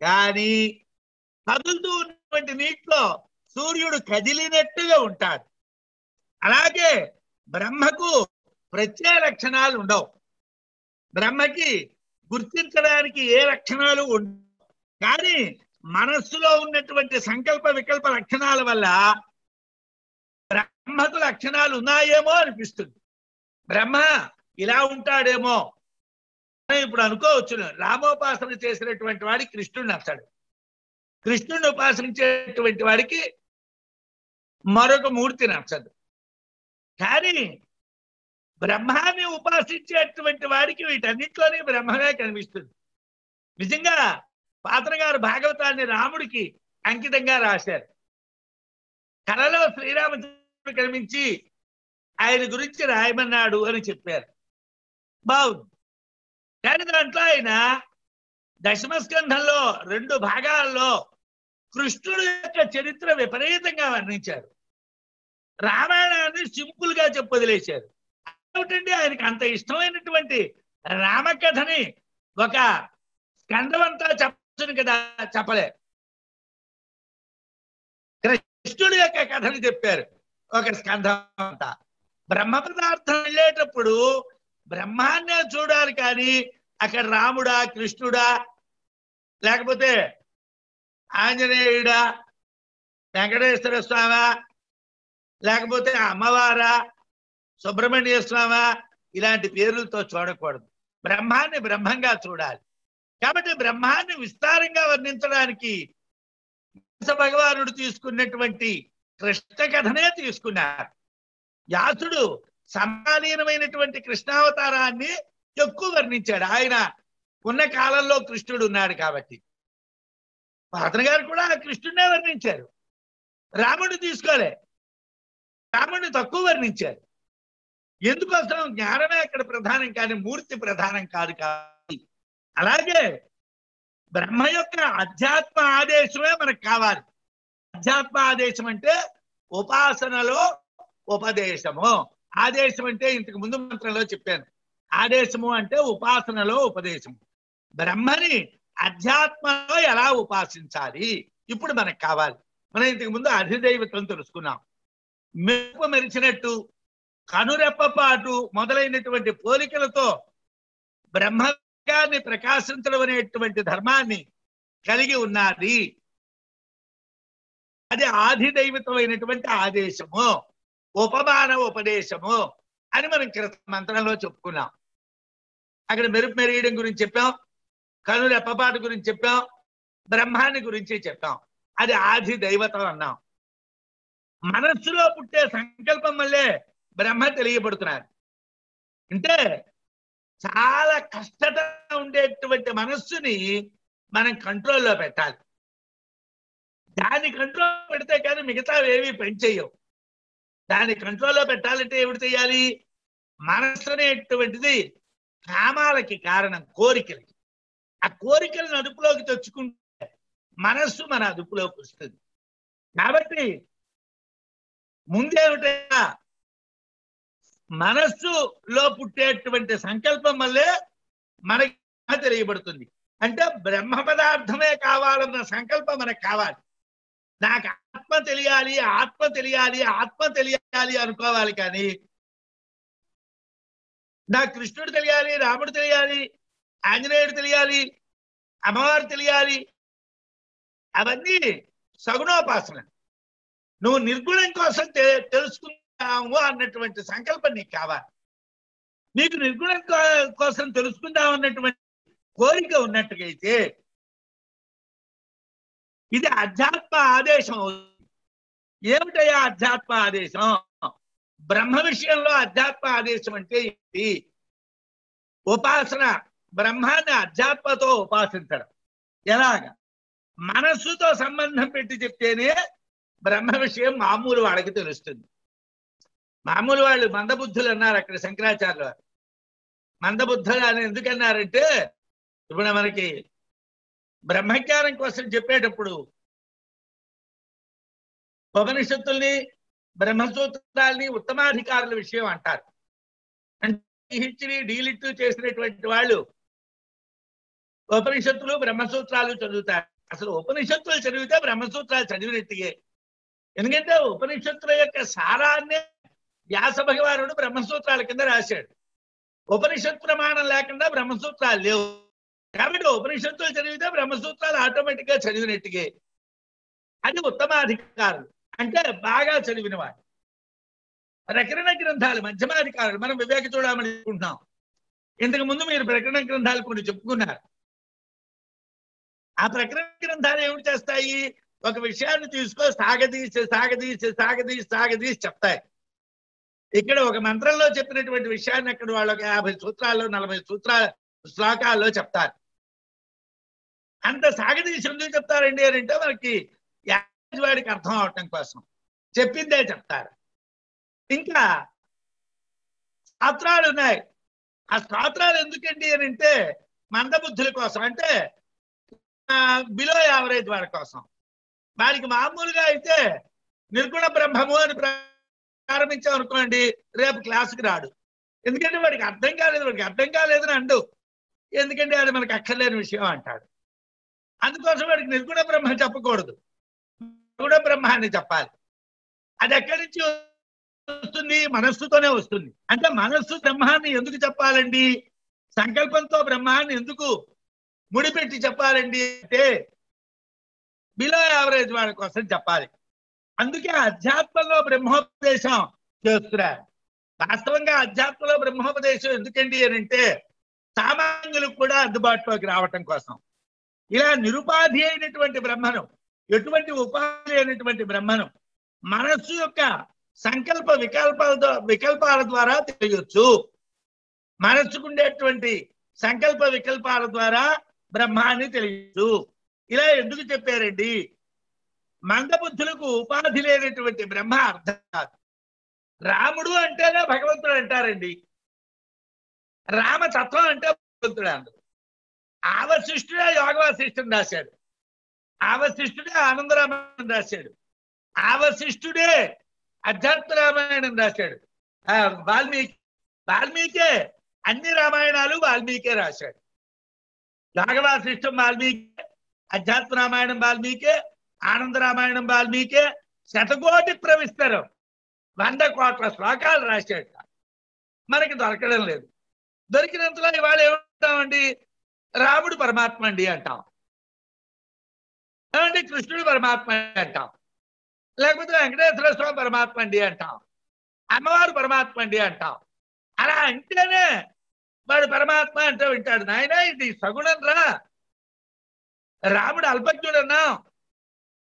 B: కానీ కదులుతూ ఉన్నటువంటి నీటిలో సూర్యుడు కదిలినట్టుగా ఉంటాడు. అలాగే బ్రహ్మకు ప్రత్యేక లక్షణాలు ఉండవు. బ్రహ్మకి గుర్తించడానికి ఏ లక్షణాలు ఉండవు కానీ మనస్సులో ఉన్నటువంటి సంకల్ప వికల్ప లక్షణాల వల్ల బ్రహ్మకు లక్షణాలు ఉన్నాయేమో అనిపిస్తుంది. బ్రహ్మ ఇలా ఉంటాడేమో ఇప్పుడు అనుకోవచ్చు రామోపాసన చేసినటువంటి వాడికి కృష్ణుడు నచ్చాడు కృష్ణుడిని ఉపాసించేటువంటి వాడికి మరొక మూర్తి నచ్చదు కానీ బ్రహ్మాన్ని ఉపాసించేటువంటి వాడికి వీటన్నిటిలోనే బ్రహ్మమే కనిపిస్తుంది. నిజంగా పాత్ర గారు భాగవతాన్ని రాముడికి అంకితంగా రాశారు. కళలో శ్రీరామచంద్రుడు కనిపించి ఆయన గురించి రాయమన్నాడు అని చెప్పారు. బాగుంది. కానీ దాంట్లో ఆయన దశమస్కంధంలో రెండు భాగాల్లో కృష్ణుడు యొక్క చరిత్ర విపరీతంగా వర్ణించారు. రామాయణాన్ని సింపుల్గా చెప్పొదిలేశారు ఏమిటండి ఆయనకి అంత ఇష్టమైనటువంటి రామకథని ఒక స్కంధమంతా చెప్పచ్చును కదా చెప్పలే. కృష్ణుడి యొక్క కథని చెప్పారు ఒక స్కంధం అంతా బ్రహ్మ పదార్థం వెళ్ళేటప్పుడు బ్రహ్మాన్నే చూడాలి కానీ అక్కడ రాముడా కృష్ణుడా లేకపోతే ఆంజనేయుడా వెంకటేశ్వర స్వామి లేకపోతే అమ్మవారా సుబ్రహ్మణ్య స్వామి ఇలాంటి పేర్లతో చూడకూడదు. బ్రహ్మాన్ని బ్రహ్మంగా చూడాలి. కాబట్టి బ్రహ్మాన్ని విస్తారంగా వర్ణించడానికి భగవానుడు తీసుకున్నటువంటి కృష్ణ కథనే తీసుకున్నారు. వ్యాసుడు సమకాలీనమైనటువంటి కృష్ణావతారాన్ని ఎక్కువ వర్ణించాడు. ఆయన ఉన్న కాలంలో కృష్ణుడు ఉన్నాడు కాబట్టి. పాత్ర గారు కూడా ఆ కృష్ణుడినే వర్ణించారు. రాముడు తీసుకోలే. రాముడిని తక్కువ వర్ణించారు. ఎందుకోసం జ్ఞానమే అక్కడ ప్రధానం కానీ మూర్తి ప్రధానం కాదు కాబట్టి. అలాగే బ్రహ్మ యొక్క అధ్యాత్మ ఆదేశమే మనకు కావాలి. అధ్యాత్మ ఆదేశం అంటే ఉపాసనలో ఉపదేశము. ఆదేశం అంటే ఇంతకు ముందు మంత్రంలో చెప్పాను. ఆదేశము అంటే ఉపాసనలో ఉపదేశము. బ్రహ్మని అధ్యాత్మలో ఎలా ఉపాసించాలి? ఇప్పుడు మనకు కావాలి. మనం ఇంతకు ముందు అధిదైవతం తెలుసుకున్నాం. మెరుపు మెరిచినట్టు కనురెప్పపాటు మొదలైనటువంటి పోలికలతో బ్రహ్మగాన్ని ప్రకాశించడం అనేటువంటి ధర్మాన్ని కలిగి ఉన్నది. అది ఆదిదైవితమైనటువంటి ఆదేశము. ఉపమాన ఉపదేశము అని మనం క్రిత మంత్రంలో చెప్పుకున్నాం. అక్కడ మెరుపు మెరియడం గురించి చెప్పాం. కనుల ఎప్పపాటు గురించి చెప్పాం. బ్రహ్మాన్ని గురించి చెప్పాం. అది ఆది దైవతం అన్నాం. మనస్సులో పుట్టే సంకల్పం వల్లే బ్రహ్మ తెలియబడుతున్నారు అంటే చాలా కష్టత ఉండేటువంటి మనస్సుని మనం కంట్రోల్లో పెట్టాలి. దాన్ని కంట్రోల్ పెడితే కానీ మిగతా ఏవి పెంచేయవు. దాన్ని కంట్రోల్లో పెట్టాలంటే ఏమిటి చేయాలి? మనస్సు అనేటువంటిది కామాలకి కారణం కోరికలకి. ఆ కోరికలను అదుపులోకి తెచ్చుకుంటే మనస్సు మన అదుపులోకి వస్తుంది. కాబట్టి ముందేమిటా మనస్సులో పుట్టేటువంటి సంకల్పం వల్లే మనకి తెలియబడుతుంది. అంటే బ్రహ్మ పదార్థమే కావాలన్న సంకల్పం మనకు కావాలి. నాకు ఆత్మ తెలియాలి ఆత్మ తెలియాలి ఆత్మ తెలియాలి అనుకోవాలి కానీ నాకు కృష్ణుడు తెలియాలి రాముడు తెలియాలి ఆంజనేయుడు తెలియాలి అమ్మవారు తెలియాలి అవన్నీ సగుణోపాసన. నువ్వు నిర్గుణం కోసం తెలుసుకుందాము అన్నటువంటి సంకల్పం నీకు కావాలి. నీకు నిర్గుణం కోసం తెలుసుకుందాం అన్నటువంటి కోరిక ఉన్నట్టుగైతే ఇది అధ్యాత్మ ఆదేశం అవుతుంది. ఏమిటయా అధ్యాత్మ ఆదేశం బ్రహ్మ విషయంలో అధ్యాత్మ ఆదేశం అంటే ఏంటి? ఉపాసన బ్రహ్మాన్ని అధ్యాత్మతో ఉపాసించడం. ఎలాగా? మనస్సుతో సంబంధం పెట్టి చెప్తేనే బ్రహ్మ విషయం మామూలు వాళ్ళకి తెలుస్తుంది. మామూలు వాళ్ళు మందబుద్ధులు అన్నారు అక్కడ శంకరాచార్యులు వారు. మందబుద్ధులు అని ఎందుకన్నారంటే ఇప్పుడు మనకి బ్రహ్మజ్ఞానం కోసం చెప్పేటప్పుడు ఉపనిషత్తుల్ని బ్రహ్మసూత్రాల్ని ఉత్తమాధికారుల విషయం అంటారు. అంటే హిస్టరీ డీలిట్ చేసినటువంటి వాళ్ళు ఉపనిషత్తులు బ్రహ్మసూత్రాలు చదువుతారు. అసలు ఉపనిషత్తులు చదివితే బ్రహ్మసూత్రాలు చదివినట్టుగే ఎందుకంటే ఉపనిషత్తుల యొక్క సారాన్నే వ్యాస భగవానుడు బ్రహ్మసూత్రాల కింద రాశాడు. ఉపనిషత్ ప్రమాణం లేకుండా బ్రహ్మసూత్రాలు లేవు. కాబట్టి ఉపనిషత్తులు చదివితే బ్రహ్మసూత్రాలు ఆటోమేటిక్గా చదివినట్టుగే అది ఉత్తమాధికారులు. అంటే బాగా చదివిన వాడు ప్రకరణ గ్రంథాలు మధ్యమాధికారులు మనం వివేక చూడమని అనుకుంటున్నాం. ఇంతకు ముందు మీరు ప్రకరణ గ్రంథాలు కొన్ని చెప్పుకున్నారు. ఆ ప్రకరణ గ్రంథాలు ఏమిటి చేస్తాయి? ఒక విషయాన్ని తీసుకో సాగదీసి సాగదీసి సాగదీసి సాగదీసి చెప్తాయి. ఇక్కడ ఒక మంత్రంలో చెప్పినటువంటి విషయాన్ని అక్కడ వాళ్ళు ఒక యాభై సూత్రాల్లో నలభై సూత్రాల శ్లోకాల్లో చెప్తారు. అంత సాగదీసి ఎందుకు చెప్తారండి అని అంటే మనకి వాడికి అర్థం అవటం కోసం. చెప్పిందే చెప్తారు. ఇంకా స్తోత్రాలు ఉన్నాయి. ఆ స్తోత్రాలు ఎందుకండి అని అంటే మందబుద్ధుల కోసం. అంటే బిలో యావరేజ్ వాడి కోసం. వాడికి మామూలుగా అయితే నిర్గుణ బ్రహ్మము అని ప్రారంభించాం అనుకోండి రేపు క్లాసుకి రాడు. ఎందుకంటే వాడికి అర్థం కాలేదు వాడికి అర్థం కాలేదని అండు. ఎందుకంటే అది మనకి అక్కర్లేని విషయం అంటాడు. అందుకోసం వాడికి నిర్గుణ బ్రహ్మ చెప్పకూడదు. కూడా బ్రహ్మ అని చెప్పాలి. అది ఎక్కడి నుంచి వస్తుంది? మనస్సుతోనే వస్తుంది. అంటే మనస్సు బ్రహ్మాన్ని ఎందుకు చెప్పాలండి? సంకల్పంతో బ్రహ్మాన్ని ఎందుకు ముడిపెట్టి చెప్పాలండి? అంటే బిలో యావరేజ్ వాళ్ళ కోసం చెప్పాలి. అందుకే అధ్యాత్మంలో బ్రహ్మోపదేశం చేస్తున్నారు. వాస్తవంగా అధ్యాత్మంలో బ్రహ్మోపదేశం ఎందుకండి అని అంటే సామాన్యులకు కూడా అందుబాటులోకి రావటం కోసం. ఇలా నిరుపాధి అయినటువంటి బ్రహ్మను ఎటువంటి ఉపాధి అనేటువంటి బ్రహ్మను మనస్సు యొక్క సంకల్ప వికల్పాలతో వికల్పాల ద్వారా తెలియచ్చు. మనస్సుకుండేటువంటి సంకల్ప వికల్పాల ద్వారా బ్రహ్మాన్ని తెలియచ్చు. ఇలా ఎందుకు చెప్పారండి? మందబుద్ధులకు ఉపాధి లేనటువంటి బ్రహ్మ అర్థం కాదు రాముడు అంటేనే భగవంతుడు అంటారండి. రామతత్వం అంటే భగవంతుడు అందరు ఆవశిష్ఠుడే యోగవాసిష్ఠుని రాశాడు. ఆవశిష్ఠుడే ఆనందరామాయణం రాశాడు. ఆవశిష్ఠుడే అధ్యాత్మ రామాయణం రాశాడు. ఆ వాల్మీకి వాల్మీకే అన్ని రామాయణాలు వాల్మీకే రాశాడు. రాఘవాశిష్టం వాల్మీకి అధ్యాత్మ రామాయణం వాల్మీకే ఆనంద రామాయణం వాల్మీకే శతకోటి ప్రవిస్తరం. వంద కోట్ల శ్లోకాలు రాశాడు. మనకి దొరకడం లేదు. దొరికినంతలో ఇవాళ ఏమంటామండి? రాముడు పరమాత్మ అండి అంటాం. ఏమండి? కృష్ణుడు పరమాత్మ అంటాం. లేకపోతే వెంకటేశ్వర స్వామి పరమాత్మ అండి అంటాం. అమ్మవారు పరమాత్మ అండి అంటాం. అలా అంటేనే వాడు పరమాత్మ అంటే వింటాడు. నాయన ఇది సగుణం రా రాముడు అల్పజ్ఞుడన్నా.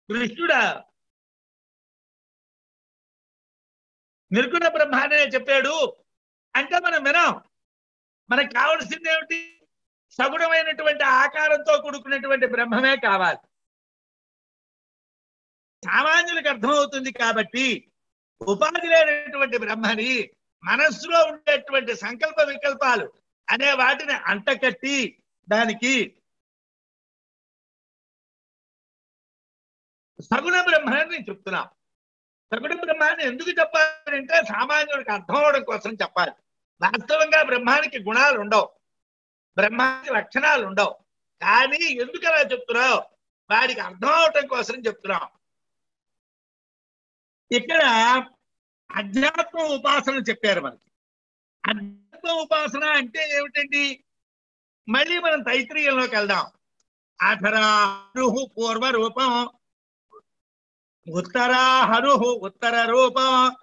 B: కృష్ణుడా. నిర్గుణ బ్రహ్మానే చెప్పాడు. అంటే మనం వినాం. మనకు కావలసింది ఏమిటి సగుణమైనటువంటి ఆకారంతో కూడుకున్నటువంటి బ్రహ్మమే కావాలి. సామాన్యులకు అర్థమవుతుంది కాబట్టి ఉపాధి లేనటువంటి బ్రహ్మని మనస్సులో ఉండేటువంటి సంకల్ప వికల్పాలు అనే వాటిని అంటకట్టి దానికి సగుణ బ్రహ్మాన్ని నేను చెప్తున్నా. సగుణ బ్రహ్మాన్ని ఎందుకు చెప్పాలంటే సామాన్యుడికి అర్థం అవడం కోసం చెప్పాలి. వాస్తవంగా బ్రహ్మానికి గుణాలు ఉండవు. బ్రహ్మానికి లక్షణాలు ఉండవు. కానీ ఎందుకు అలా చెప్తున్నావు? వాడికి అర్థం అవటం కోసం చెప్తున్నాం. ఇక్కడ అధ్యాత్మ ఉపాసన చెప్పారు మనకి. అధ్యాత్మ ఉపాసన అంటే ఏమిటండి? మళ్ళీ మనం తైత్రీయంలోకి వెళ్దాం. అధరాహరు పూర్వ రూపం ఉత్తరాహరు ఉత్తర రూపం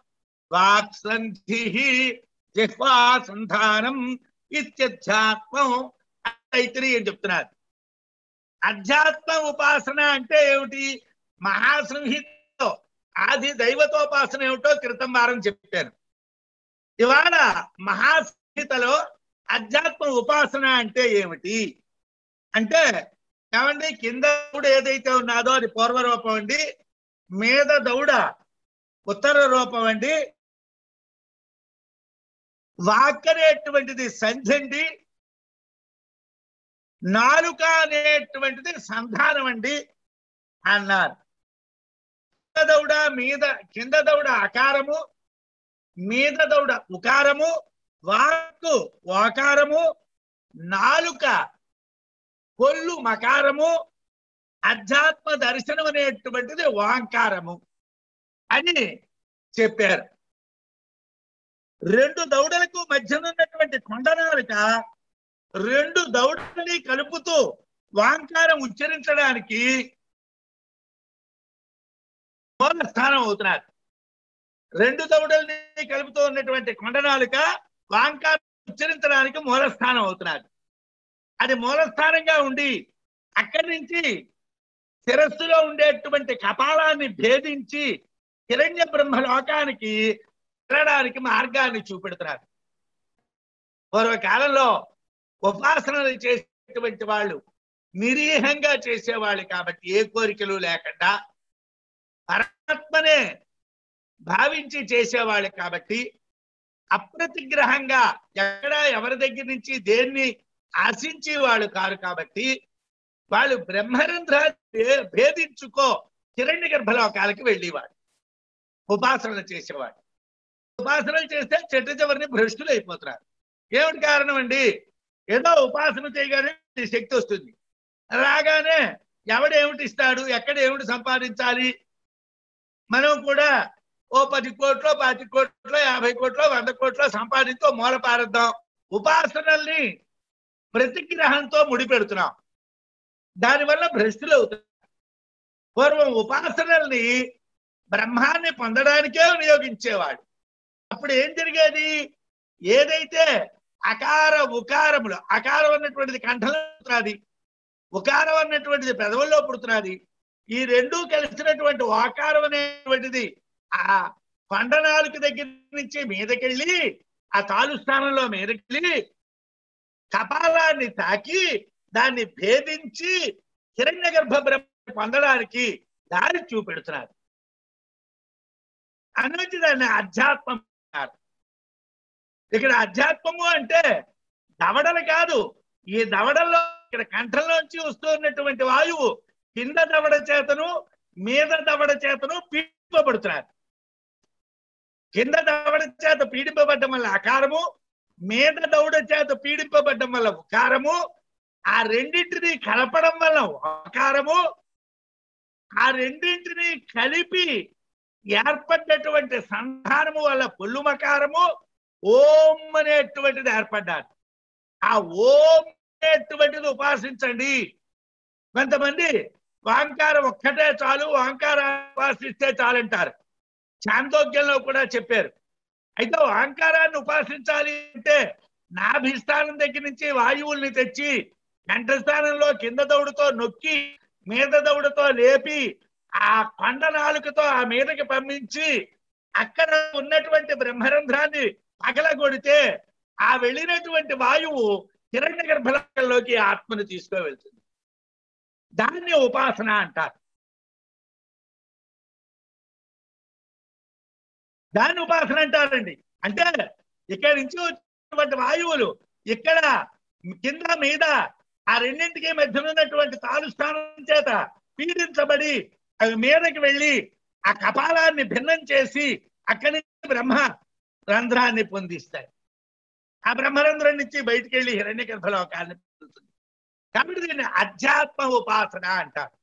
B: వాక్సంధి జిహ్వా సంధానం ఇత్యధ్యాత్మం తైత్రీయం చెప్తున్నారు. అధ్యాత్మ ఉపాసన అంటే ఏమిటి? మహాసంహితలో ఆది దైవతోపాసన ఏమిటో క్రితం వారం చెప్పాను. ఇవాళ మహాసీతలో అధ్యాత్మ ఉపాసన అంటే ఏమిటి? అంటే ఏమండి కింద దౌడ ఏదైతే ఉన్నదో అది పూర్వ రూపం అండి మీద దౌడ ఉత్తర రూపం అండి. వాక్ అనేటువంటిది సంధి అండి. నాలుక అనేటువంటిది సంధానం అండి అన్నారు. దౌడ మీద కింద దౌడ అకారము మీద దౌడ ఉకారము వాక్కు ఓకారము నాలుక కొల్లు మకారము అధ్యాత్మ దర్శనం అనేటువంటిది వాంకారము అని చెప్పారు. రెండు దౌడలకు మధ్యనున్నటువంటి కొండనాలుక రెండు దౌడల్ని కలుపుతూ వాంకారం ఉచ్చరించడానికి మూల స్థానం అవుతున్నారు రెండు దౌడల్ని కలుపుతూ ఉన్నటువంటి కొండనాలుక వాంకారం ఉచ్చరించడానికి మూలస్థానం అవుతున్నారు అది మూలస్థానంగా ఉండి అక్కడి నుంచి శిరస్సులో ఉండేటువంటి కపాలాన్ని భేదించి హిరణ్య బ్రహ్మ లోకానికి వెళ్ళడానికి మార్గాన్ని చూపెడుతున్నారు పూర్వకాలంలో ఉపాసనలు చేసేటువంటి వాళ్ళు నిరీహంగా చేసేవాళ్ళు కాబట్టి ఏ కోరికలు లేకుండా పరమాత్మనే భావించి చేసేవాళ్ళు కాబట్టి అప్రతిగ్రహంగా ఎక్కడ ఎవరి దగ్గర నుంచి దేన్ని ఆశించి వాళ్ళు కారు కాబట్టి వాళ్ళు బ్రహ్మరంధ్రాన్ని భేదించుకో కిరణ్య గర్భలోకాలకి వెళ్ళేవాడు. ఉపాసనలు చేసేవాడు. ఉపాసనలు చేస్తే చెట్టు చివరిని భ్రష్టులు అయిపోతున్నారు. ఏమిటి కారణం అండి? ఏదో ఉపాసన చేయగానే శక్తి వస్తుంది. రాగానే ఎవడేమిటి ఇస్తాడు? ఎక్కడ ఏమిటి సంపాదించాలి? మనం కూడా ఓ పది కోట్లో పాతి కోట్లో యాభై కోట్లో వంద కోట్లో సంపాదించి మూల పారద్దాం. ఉపాసనల్ని ప్రతిగ్రహంతో ముడిపెడుతున్నాం. దానివల్ల భ్రష్టులు అవుతున్నాం పూర్వం ఉపాసనల్ని బ్రహ్మాన్ని పొందడానికే వినియోగించేవాడు. అప్పుడు ఏం జరిగేది? ఏదైతే అకార ఉకారములు అకారం అన్నటువంటిది కంఠంలో పుడుతున్నది ఉకారం అన్నటువంటిది పెదవుల్లో పుడుతున్నది ఈ రెండూ కలిసినటువంటి ఓకారం అనేటువంటిది ఆ కొండనాలుక దగ్గర నుంచి మీదకెళ్ళి ఆ తాలు స్థానంలో మీదకెళ్ళి కపాలాన్ని తాకి దాన్ని భేదించి హిరణ్య గర్భ బ్రహ్మ పొందడానికి దారి చూపెడుతున్నారు. అనేది దాన్ని అధ్యాత్మం ఇక్కడ అధ్యాత్మము అంటే దవడలు కాదు. ఈ దవడల్లో ఇక్కడ కంఠంలోంచి వస్తున్నటువంటి వాయువు కింద దవడ చేతను మీద దవడ చేతను పీడింపబడుతున్నారు. కింద దవడ చేత పీడింపబడ్డం వల్ల అకారము మీద దవడ చేత పీడింపబడ్డం వల్ల ఉకారము ఆ రెండింటిని కలపడం వల్ల అకారము ఆ రెండింటిని కలిపి ఏర్పడ్డటువంటి సంధానము వల్ల పొల్లుమకారము ఓం అనేటువంటిది ఏర్పడ్డారు. ఆ ఓం అనేటువంటిది ఉపాసించండి. కొంతమంది వాంకారం ఒక్కటే చాలు వాంకారాన్ని ఉపాసిస్తే చాలంటారు. చాందోగ్యంలో కూడా చెప్పారు. అయితే వాంకారాన్ని ఉపాసించాలి అంటే నాభిస్థానం దగ్గర నుంచి వాయువుల్ని తెచ్చి కంఠస్థానంలో కింద దౌడుతో నొక్కి మీద దౌడుతో లేపి ఆ కొండ నాలుకతో ఆ మీదకి పంపించి అక్కడ ఉన్నటువంటి బ్రహ్మరంధ్రాన్ని పగలగొడితే ఆ వెళ్ళినటువంటి వాయువు హిరణ్య గర్భలోకి ఆత్మను తీసుకువెళ్తుంది. దాన్ని ఉపాసన అంటారు. దాన్ని ఉపాసన అంటారండి. అంటే ఇక్కడి నుంచి వచ్చినటువంటి వాయువులు ఇక్కడ కింద మీద ఆ రెండింటికి మధ్య ఉన్నటువంటి తాలు స్థానం చేత పీడించబడి అవి మీదకి వెళ్ళి ఆ కపాలాన్ని భిన్నం చేసి అక్కడి నుంచి బ్రహ్మ రంధ్రాన్ని పొందిస్తాయి. ఆ బ్రహ్మరంధ్రం నుంచి బయటికి వెళ్ళి హిరణ్య గర్భలోకాన్ని పొందుతుంది. కాబట్టి దీన్ని అధ్యాత్మ ఉపాసన అంటారు.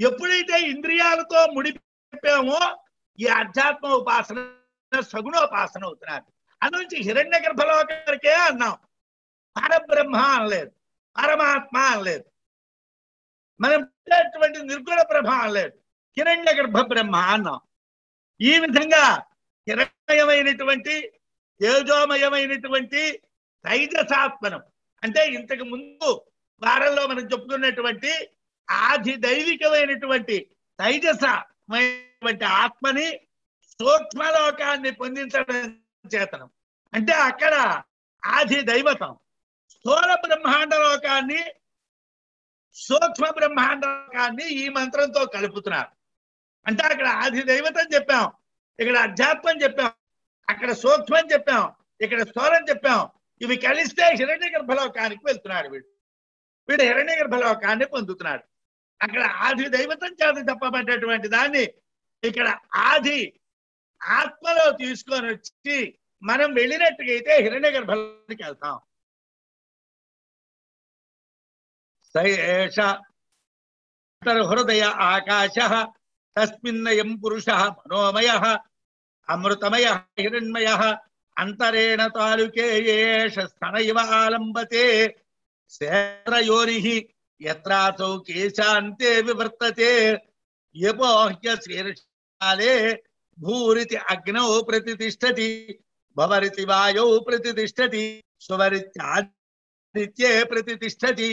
B: ఎప్పుడైతే ఇంద్రియాలతో ముడిపామో ఈ అధ్యాత్మ ఉపాసన సగుణోపాసన అవుతున్నారు. అందునుంచి హిరణ్య గర్భలోకానికే అన్నాం. పరబ్రహ్మ అనలేదు పరమాత్మ అనలేదు. మనం పెట్టేటువంటి నిర్గుణ బ్రహ్మ అనలేదు హిరణ్య గర్భ బ్రహ్మ అన్నాం. ఈ విధంగా హిరణ్యమైనటువంటి తేజోమయమైనటువంటి తైజసాత్మనం. అంటే ఇంతకు ముందు వారంలో మనం చెప్పుకున్నటువంటి ఆది దైవికమైనటువంటి తైజసమైనటువంటి ఆత్మని సూక్ష్మలోకాన్ని పొందించడం చేతనం. అంటే అక్కడ ఆది దైవతం స్థూల బ్రహ్మాండ లోకాన్ని సూక్ష్మ బ్రహ్మాండ లోకాన్ని ఈ మంత్రంతో కలుపుతున్నారు. అంటే అక్కడ ఆది దైవతం చెప్పాం. ఇక్కడ అధ్యాత్మం చెప్పాం. అక్కడ సూక్ష్మం చెప్పాం. ఇక్కడ స్థూలం చెప్పాం. ఇవి కలిస్తే హిరణ్య గర్భలోకానికి వెళ్తున్నాడు వీడు వీడు హిరణ్య గర్భలోకాన్ని పొందుతున్నాడు. అక్కడ ఆది దైవతం చేత చెప్పబడ్డటువంటి దాన్ని ఇక్కడ ఆది ఆత్మలో తీసుకొని వచ్చి మనం వెళ్ళినట్టుగైతే అయితే హిరణ్య గర్భలోకి వెళ్తాం. సయేష హృదయ ఆకాశ తస్మిన్నయం పురుష మనోమయ అమృతమయ హిరణ్మయ అంతరేణ తాలుకే ఏష ఇవ ఆలంబతే శేత్రయోని ఎత్రాసౌ కేశాంతే వివర్తతే యపోహ్య శీర్షాలే భూరితి అగ్నౌ ప్రతిష్టతి భవరితి వాయౌ ప్రతిష్టతి సువరిత్యాదిత్యే ప్రతిష్టతి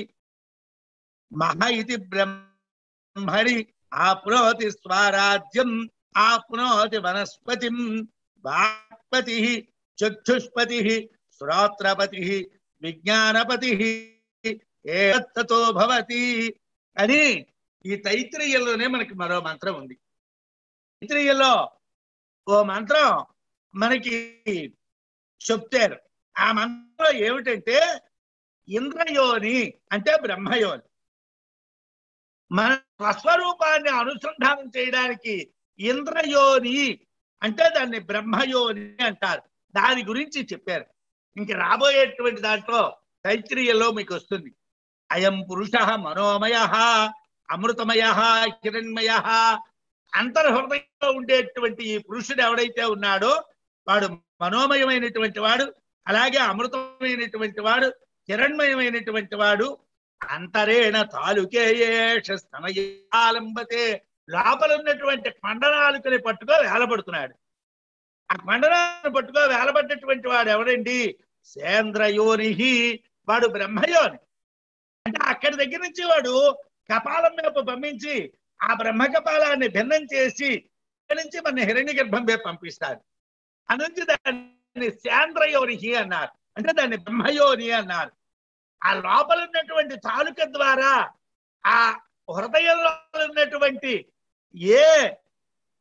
B: మహ ఇది బ్రహ్మణి ఆప్నోతి స్వరాజ్యం ఆప్నోతి వనస్పతిం వాక్పతి చక్షుష్పతి శ్రోత్రపతి విజ్ఞానపతి ఏతో భవతి అని ఈ తైత్రీయంలోనే మనకి మరో మంత్రం ఉంది. తైత్రీయంలో ఓ మంత్రం మనకి చెప్తారు. ఆ మంత్రం ఏమిటంటే ఇంద్రయోని అంటే బ్రహ్మయోని. మన స్వస్వరూపాన్ని అనుసంధానం చేయడానికి ఇంద్రయోని అంటే దాన్ని బ్రహ్మయోని అంటారు. దాని గురించి చెప్పారు. ఇంక రాబోయేటువంటి దాంట్లో తైత్రీయంలో మీకు వస్తుంది. అయం పురుష మనోమయ అమృతమయ హిరణ్మయ. అంతర్హృదయంలో ఉండేటువంటి ఈ పురుషుడు ఎవడైతే ఉన్నాడో వాడు మనోమయమైనటువంటి వాడు అలాగే అమృతమైనటువంటి వాడు హిరణ్మయమైనటువంటి వాడు అంతరేణ తాలుకే స్తనయాలంబతే లోపల ఉన్నటువంటి కొండనాలుకని పట్టుకో వేలబడుతున్నాడు. ఆ కొండనాలను పట్టుకో వేలబడ్డటువంటి వాడు ఎవడండి? సేంద్రయోని వాడు బ్రహ్మయోని. అంటే అక్కడి దగ్గర నుంచి వాడు కపాలం వైపు పంపించి ఆ బ్రహ్మ కపాలాన్ని భిన్నం చేసి అక్కడి నుంచి మన హిరణ్య గర్భం వైపు పంపిస్తాడు. అనుంచి దాన్ని శాంద్రయోనిహి అన్నారు. అంటే దాన్ని బ్రహ్మయోని అన్నారు. ఆ లోపల ఉన్నటువంటి తాలూక ద్వారా ఆ హృదయంలో ఉన్నటువంటి ఏ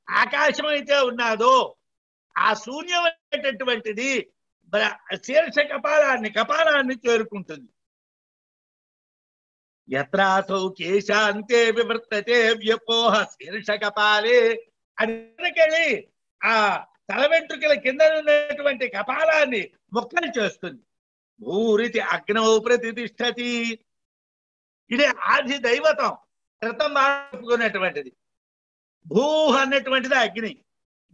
B: ఆకాశం అయితే ఉన్నాదో ఆ శూన్యమైనటువంటిది శీర్ష కపాలాన్ని కపాలాన్ని చేరుకుంటుంది. యత్రాసౌ కేశాంతే వివర్తతే వ్యపోహ శీర్షకపాలే కపాలే ఆ తల వెంట్రుకల కింద ఉన్నటువంటి కపాలాన్ని మొక్కలు చేస్తుంది. భూరితి అగ్నౌ ప్రతిష్టతి. ఇది ఆది దైవతం క్రితం మార్పుకున్నటువంటిది భూ అన్నటువంటిది అగ్ని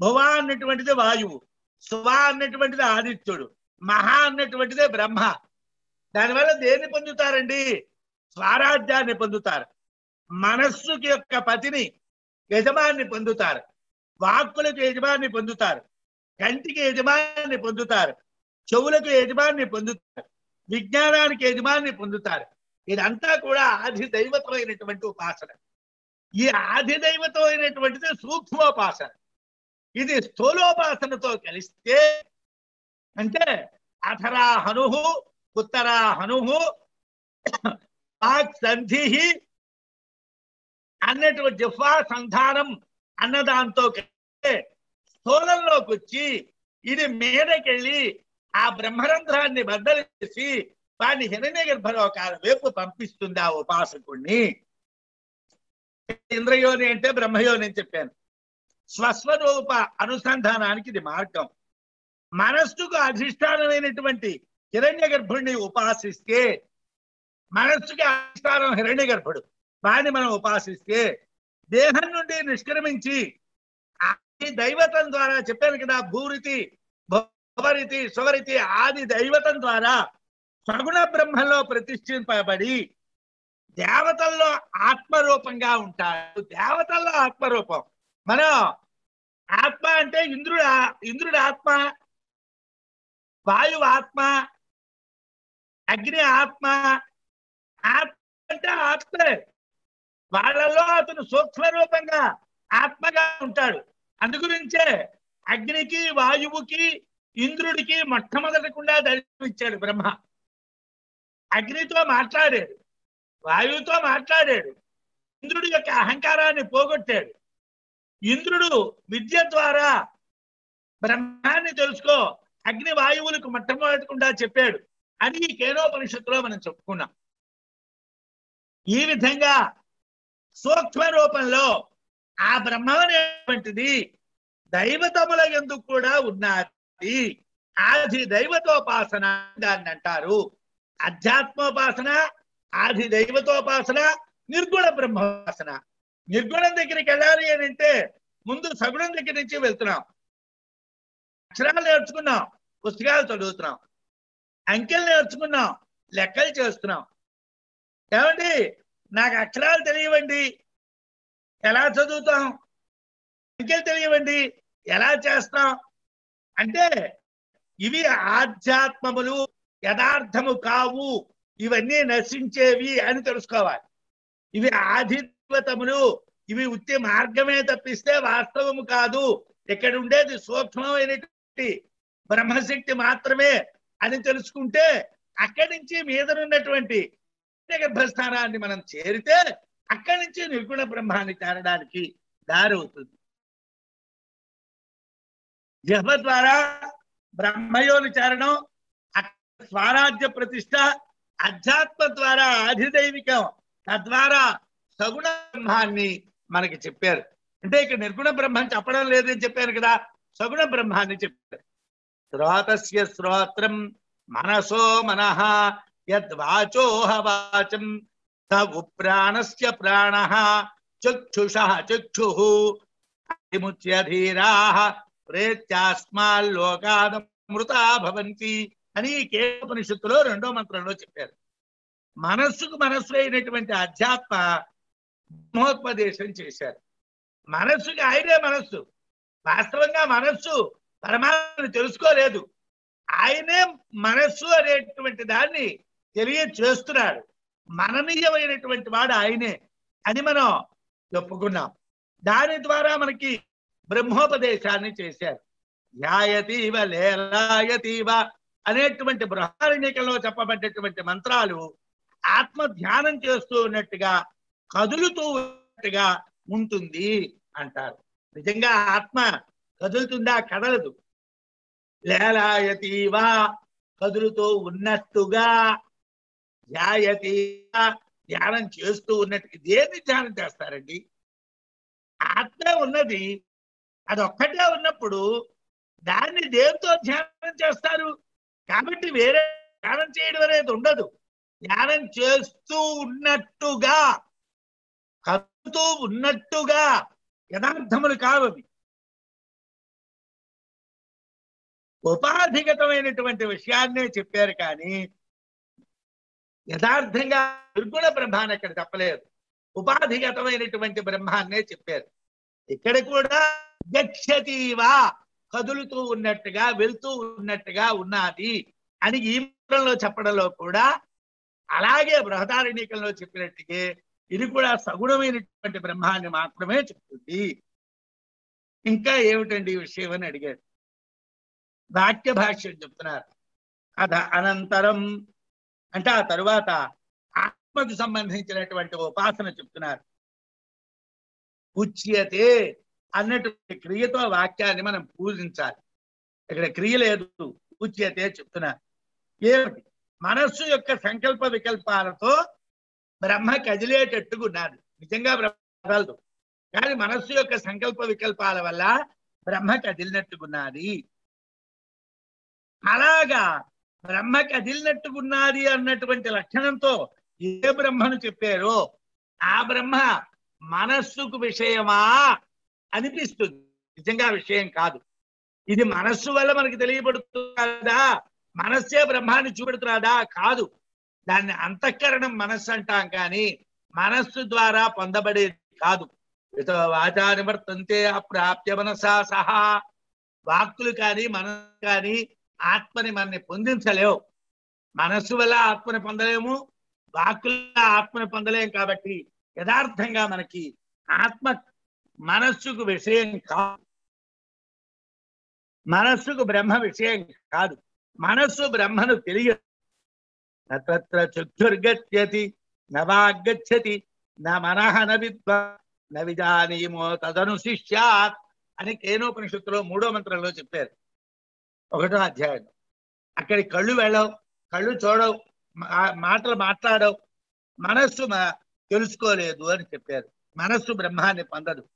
B: భువ అన్నటువంటిది వాయువు శువ అన్నటువంటిది ఆదిత్యుడు మహా అన్నటువంటిదే బ్రహ్మ. దానివల్ల దేన్ని పొందుతారండి? స్వరాజ్యాన్ని పొందుతారు. మనస్సుకి యొక్క పతిని యజమాన్ని పొందుతారు. వాక్కులకు యజమాన్ని పొందుతారు. కంటికి యజమాన్ని పొందుతారు. చెవులకు యజమాన్ని పొందుతారు. విజ్ఞానానికి యజమాన్ని పొందుతారు. ఇదంతా కూడా ఆది దైవతమైనటువంటి ఉపాసన. ఈ ఆది దైవతమైనటువంటిది సూక్ష్మోపాసన. ఇది స్థూలోపాసనతో కలిస్తే అంటే అథరా హను ఉత్తరా హను వాక్ సంధి అన్నటువంటి జిహ్వా సంధానం అన్న దాంతో స్థూలంలోకి వచ్చి ఇది మీదకెళ్ళి ఆ బ్రహ్మరంధ్రాన్ని బద్దలు చేసి వాడిని హిరణ్య గర్భలోకాల వైపు పంపిస్తుంది ఆ ఉపాసకుణ్ణి. ఇంద్రయోని అంటే బ్రహ్మయోని అని చెప్పాను. స్వస్వరూప అనుసంధానానికి ఇది మార్గం. మనస్సుకు అధిష్టానమైనటువంటి హిరణ్య గర్భుణ్ణి ఉపాసిస్తే మనస్సుకి అధిష్టానం హిరణ్య గర్భుడు. వాడిని మనం ఉపాసిస్తే దేహం నుండి నిష్క్రమించి ఆది దైవతం ద్వారా చెప్పాను కదా భూరితి భవరితి స్వరితి ఆది దైవతం ద్వారా సగుణ బ్రహ్మలో ప్రతిష్ఠింపబడి దేవతల్లో ఆత్మరూపంగా ఉంటారు దేవతల్లో ఆత్మరూపం. మనం ఆత్మ అంటే ఇంద్రుడు ఇంద్రుడు ఆత్మ వాయువు ఆత్మ అగ్ని ఆత్మ ఆత్మ అంటే ఆత్మే వాళ్ళలో అతను సూక్ష్మ రూపంగా ఆత్మగా ఉంటాడు. అందుగురించే అగ్నికి వాయువుకి ఇంద్రుడికి మొట్టమొదటకుండా దర్శనమిచ్చాడు బ్రహ్మ. అగ్నితో మాట్లాడాడు. వాయువుతో మాట్లాడాడు. ఇంద్రుడి యొక్క అహంకారాన్ని పోగొట్టాడు. ఇంద్రుడు విద్య ద్వారా బ్రహ్మాన్ని తెలుసుకో అగ్ని వాయువులకు మొట్టమొదటకుండా చెప్పాడు అని ఈ కేనోపనిషత్తులో మనం చెప్పుకున్నాం. ఈ విధంగా సూక్ష్మ రూపంలో ఆ బ్రహ్మం అనేటువంటిది దైవతముల ఎందుకు కూడా ఉన్నది. ఆది దైవతోపాసన దాన్ని అంటారు. అధ్యాత్మోపాసన ఆది దైవతోపాసన నిర్గుణ బ్రహ్మోపాసన. నిర్గుణం దగ్గరికి వెళ్ళాలి అని అంటే ముందు సగుణం దగ్గర నుంచి వెళ్తున్నాం. అక్షరాలు నేర్చుకున్నాం పుస్తకాలు చదువుతున్నాం అంకెలు నేర్చుకున్నాం లెక్కలు చేస్తున్నాం. ఏమండి? నాకు అక్షరాలు తెలియవండి. ఎలా చదువుతాం? అంకెలు తెలియవండి. ఎలా చేస్తాం? అంటే ఇవి ఆధ్యాత్మములు యథార్థము కావు. ఇవన్నీ నశించేవి అని తెలుసుకోవాలి. ఇవి ఆధిత్వతములు ఇవి ఉత్తి మార్గమే తప్పిస్తే వాస్తవము కాదు. ఇక్కడ ఉండేది సూక్ష్మమైనటువంటి బ్రహ్మశక్తి మాత్రమే అని తెలుసుకుంటే అక్కడి నుంచి మీదనున్నటువంటి గర్భస్థానాన్ని మనం చేరితే అక్కడి నుంచి నిర్గుణ బ్రహ్మాన్ని చేరడానికి దారి అవుతుంది జహ ద్వారా బ్రహ్మయోని చేరడం స్వరాజ్య ప్రతిష్ట అధ్యాత్మ ద్వారా అధిదైవికం తద్వారా సగుణ బ్రహ్మాన్ని మనకి చెప్పారు. అంటే ఇక్కడ నిర్గుణ బ్రహ్మం చెప్పడం లేదని చెప్పారు కదా సగుణ బ్రహ్మాన్ని చెప్పారు. శ్రోతస్య శ్రోత్రం మనసో మనహ యద్వాచోహ వాచం తగు ప్రాణస్య ప్రాణ చక్షుష చక్షు ముచ్య ప్రేత్యాస్మాల్లోకాదమృతా భవంతి అని కేపనిషత్తులో రెండో మంత్రంలో చెప్పారు. మనస్సుకు మనస్సు అయినటువంటి అధ్యాత్మ బ్రహ్మోపదేశం చేశారు. మనస్సుకి ఆయనే మనస్సు. వాస్తవంగా మనస్సు పరమాత్మను తెలుసుకోలేదు. ఆయనే మనస్సు అనేటువంటి దాన్ని తెలియచేస్తున్నాడు మననీయమైనటువంటి వాడు ఆయనే అని మనం చెప్పుకున్నాం దాని ద్వారా మనకి బ్రహ్మోపదేశాన్ని చేశారు. యాయతీవ లేలాయతీవ అనేటువంటి బృహారణికలో చెప్పబడ్డటువంటి మంత్రాలు ఆత్మ ధ్యానం చేస్తూ ఉన్నట్టుగా కదులుతూ ఉన్నట్టుగా ఉంటుంది అంటారు. నిజంగా ఆత్మ కదులుతుందా కదలదు? లేలాయతీవా కదులుతూ ఉన్నట్టుగా ధ్యాయతి ధ్యానం చేస్తూ ఉన్నట్టు దేన్ని ధ్యానం చేస్తారండి? ఆత్మ ఉన్నది అది ఒక్కటే ఉన్నప్పుడు దాన్ని దేంతో ధ్యానం చేస్తారు? కాబట్టి వేరే ధ్యానం చేయడం అనేది ఉండదు. ధ్యానం చేస్తూ ఉన్నట్టుగా కదులుతూ ఉన్నట్టుగా యథార్థములు కావవి ఉపాధిగతమైనటువంటి విషయాన్నే చెప్పారు కానీ యథార్థంగా నిర్గుణ బ్రహ్మాన్ని అక్కడ చెప్పలేదు. ఉపాధిగతమైనటువంటి బ్రహ్మాన్నే చెప్పారు. ఇక్కడ కూడా గచ్చతీవా కదులుతూ ఉన్నట్టుగా వెళ్తూ ఉన్నట్టుగా ఉన్నది అని ఈ మంత్రంలో చెప్పడంలో కూడా అలాగే బృహదారణీకంలో చెప్పినట్టుగా ఇది కూడా సగుణమైనటువంటి బ్రహ్మాన్ని మాత్రమే చెప్తుంది. ఇంకా ఏమిటండి ఈ విషయం అని అడిగాడు. వాక్య భాష్యం చెప్తున్నారు. అద అనంతరం అంటే ఆ తరువాత ఆత్మకు సంబంధించినటువంటి ఉపాసన చెప్తున్నారు. ఉచ్యతే అన్నటువంటి క్రియతో వాక్యాన్ని మనం పూజించాలి. ఇక్కడ క్రియ లేదు ఉచ్యతే చెప్తున్నారు. ఏమిటి? మనస్సు యొక్క సంకల్ప వికల్పాలతో బ్రహ్మ కదిలేటట్టుగా ఉన్నది నిజంగా బ్రహ్మ కదలదు కానీ మనస్సు యొక్క సంకల్ప వికల్పాల వల్ల బ్రహ్మ కదిలినట్టుకున్నది అలాగా బ్రహ్మ కదిలినట్టుకున్నది అన్నటువంటి లక్షణంతో ఏ బ్రహ్మను చెప్పారో ఆ బ్రహ్మ మనస్సుకు విషయమా అనిపిస్తుంది. నిజంగా విషయం కాదు. ఇది మనస్సు వల్ల మనకి తెలియబడుతున్నదా మనస్సే బ్రహ్మాన్ని చూపెడుతున్నదా కాదు. దాన్ని అంతఃకరణం మనస్సు అంటాం కానీ మనస్సు ద్వారా పొందబడేది కాదు. వాచా నివర్తంతే అప్రాప్య మనసా సహా. వాక్కులు కానీ మనసు కానీ ఆత్మని మనని పొందించలేవు. మనస్సు వల్ల ఆత్మని పొందలేము వాక్కుల ఆత్మని పొందలేం కాబట్టి యథార్థంగా మనకి ఆత్మ మనస్సుకు విషయం కాదు మనస్సుకు బ్రహ్మ విషయం కాదు. మనస్సు బ్రహ్మను తెలియదు నత్ర చక్షుర్గచ్చతి నవాగచ్చతి నా మనః న విద్వా తదనుశిష్యాత్ అని కేనోపనిషత్తులో మూడో మంత్రంలో చెప్పారు. ఒకటో అధ్యాయం. అక్కడి కళ్ళు వెళ్ళవు కళ్ళు చూడవు మా- మాటలు మాట్లాడవు. మనస్సు మ- తెలుసుకోలేదు అని చెప్పారు. మనస్సు బ్రహ్మాన్ని పొందదు.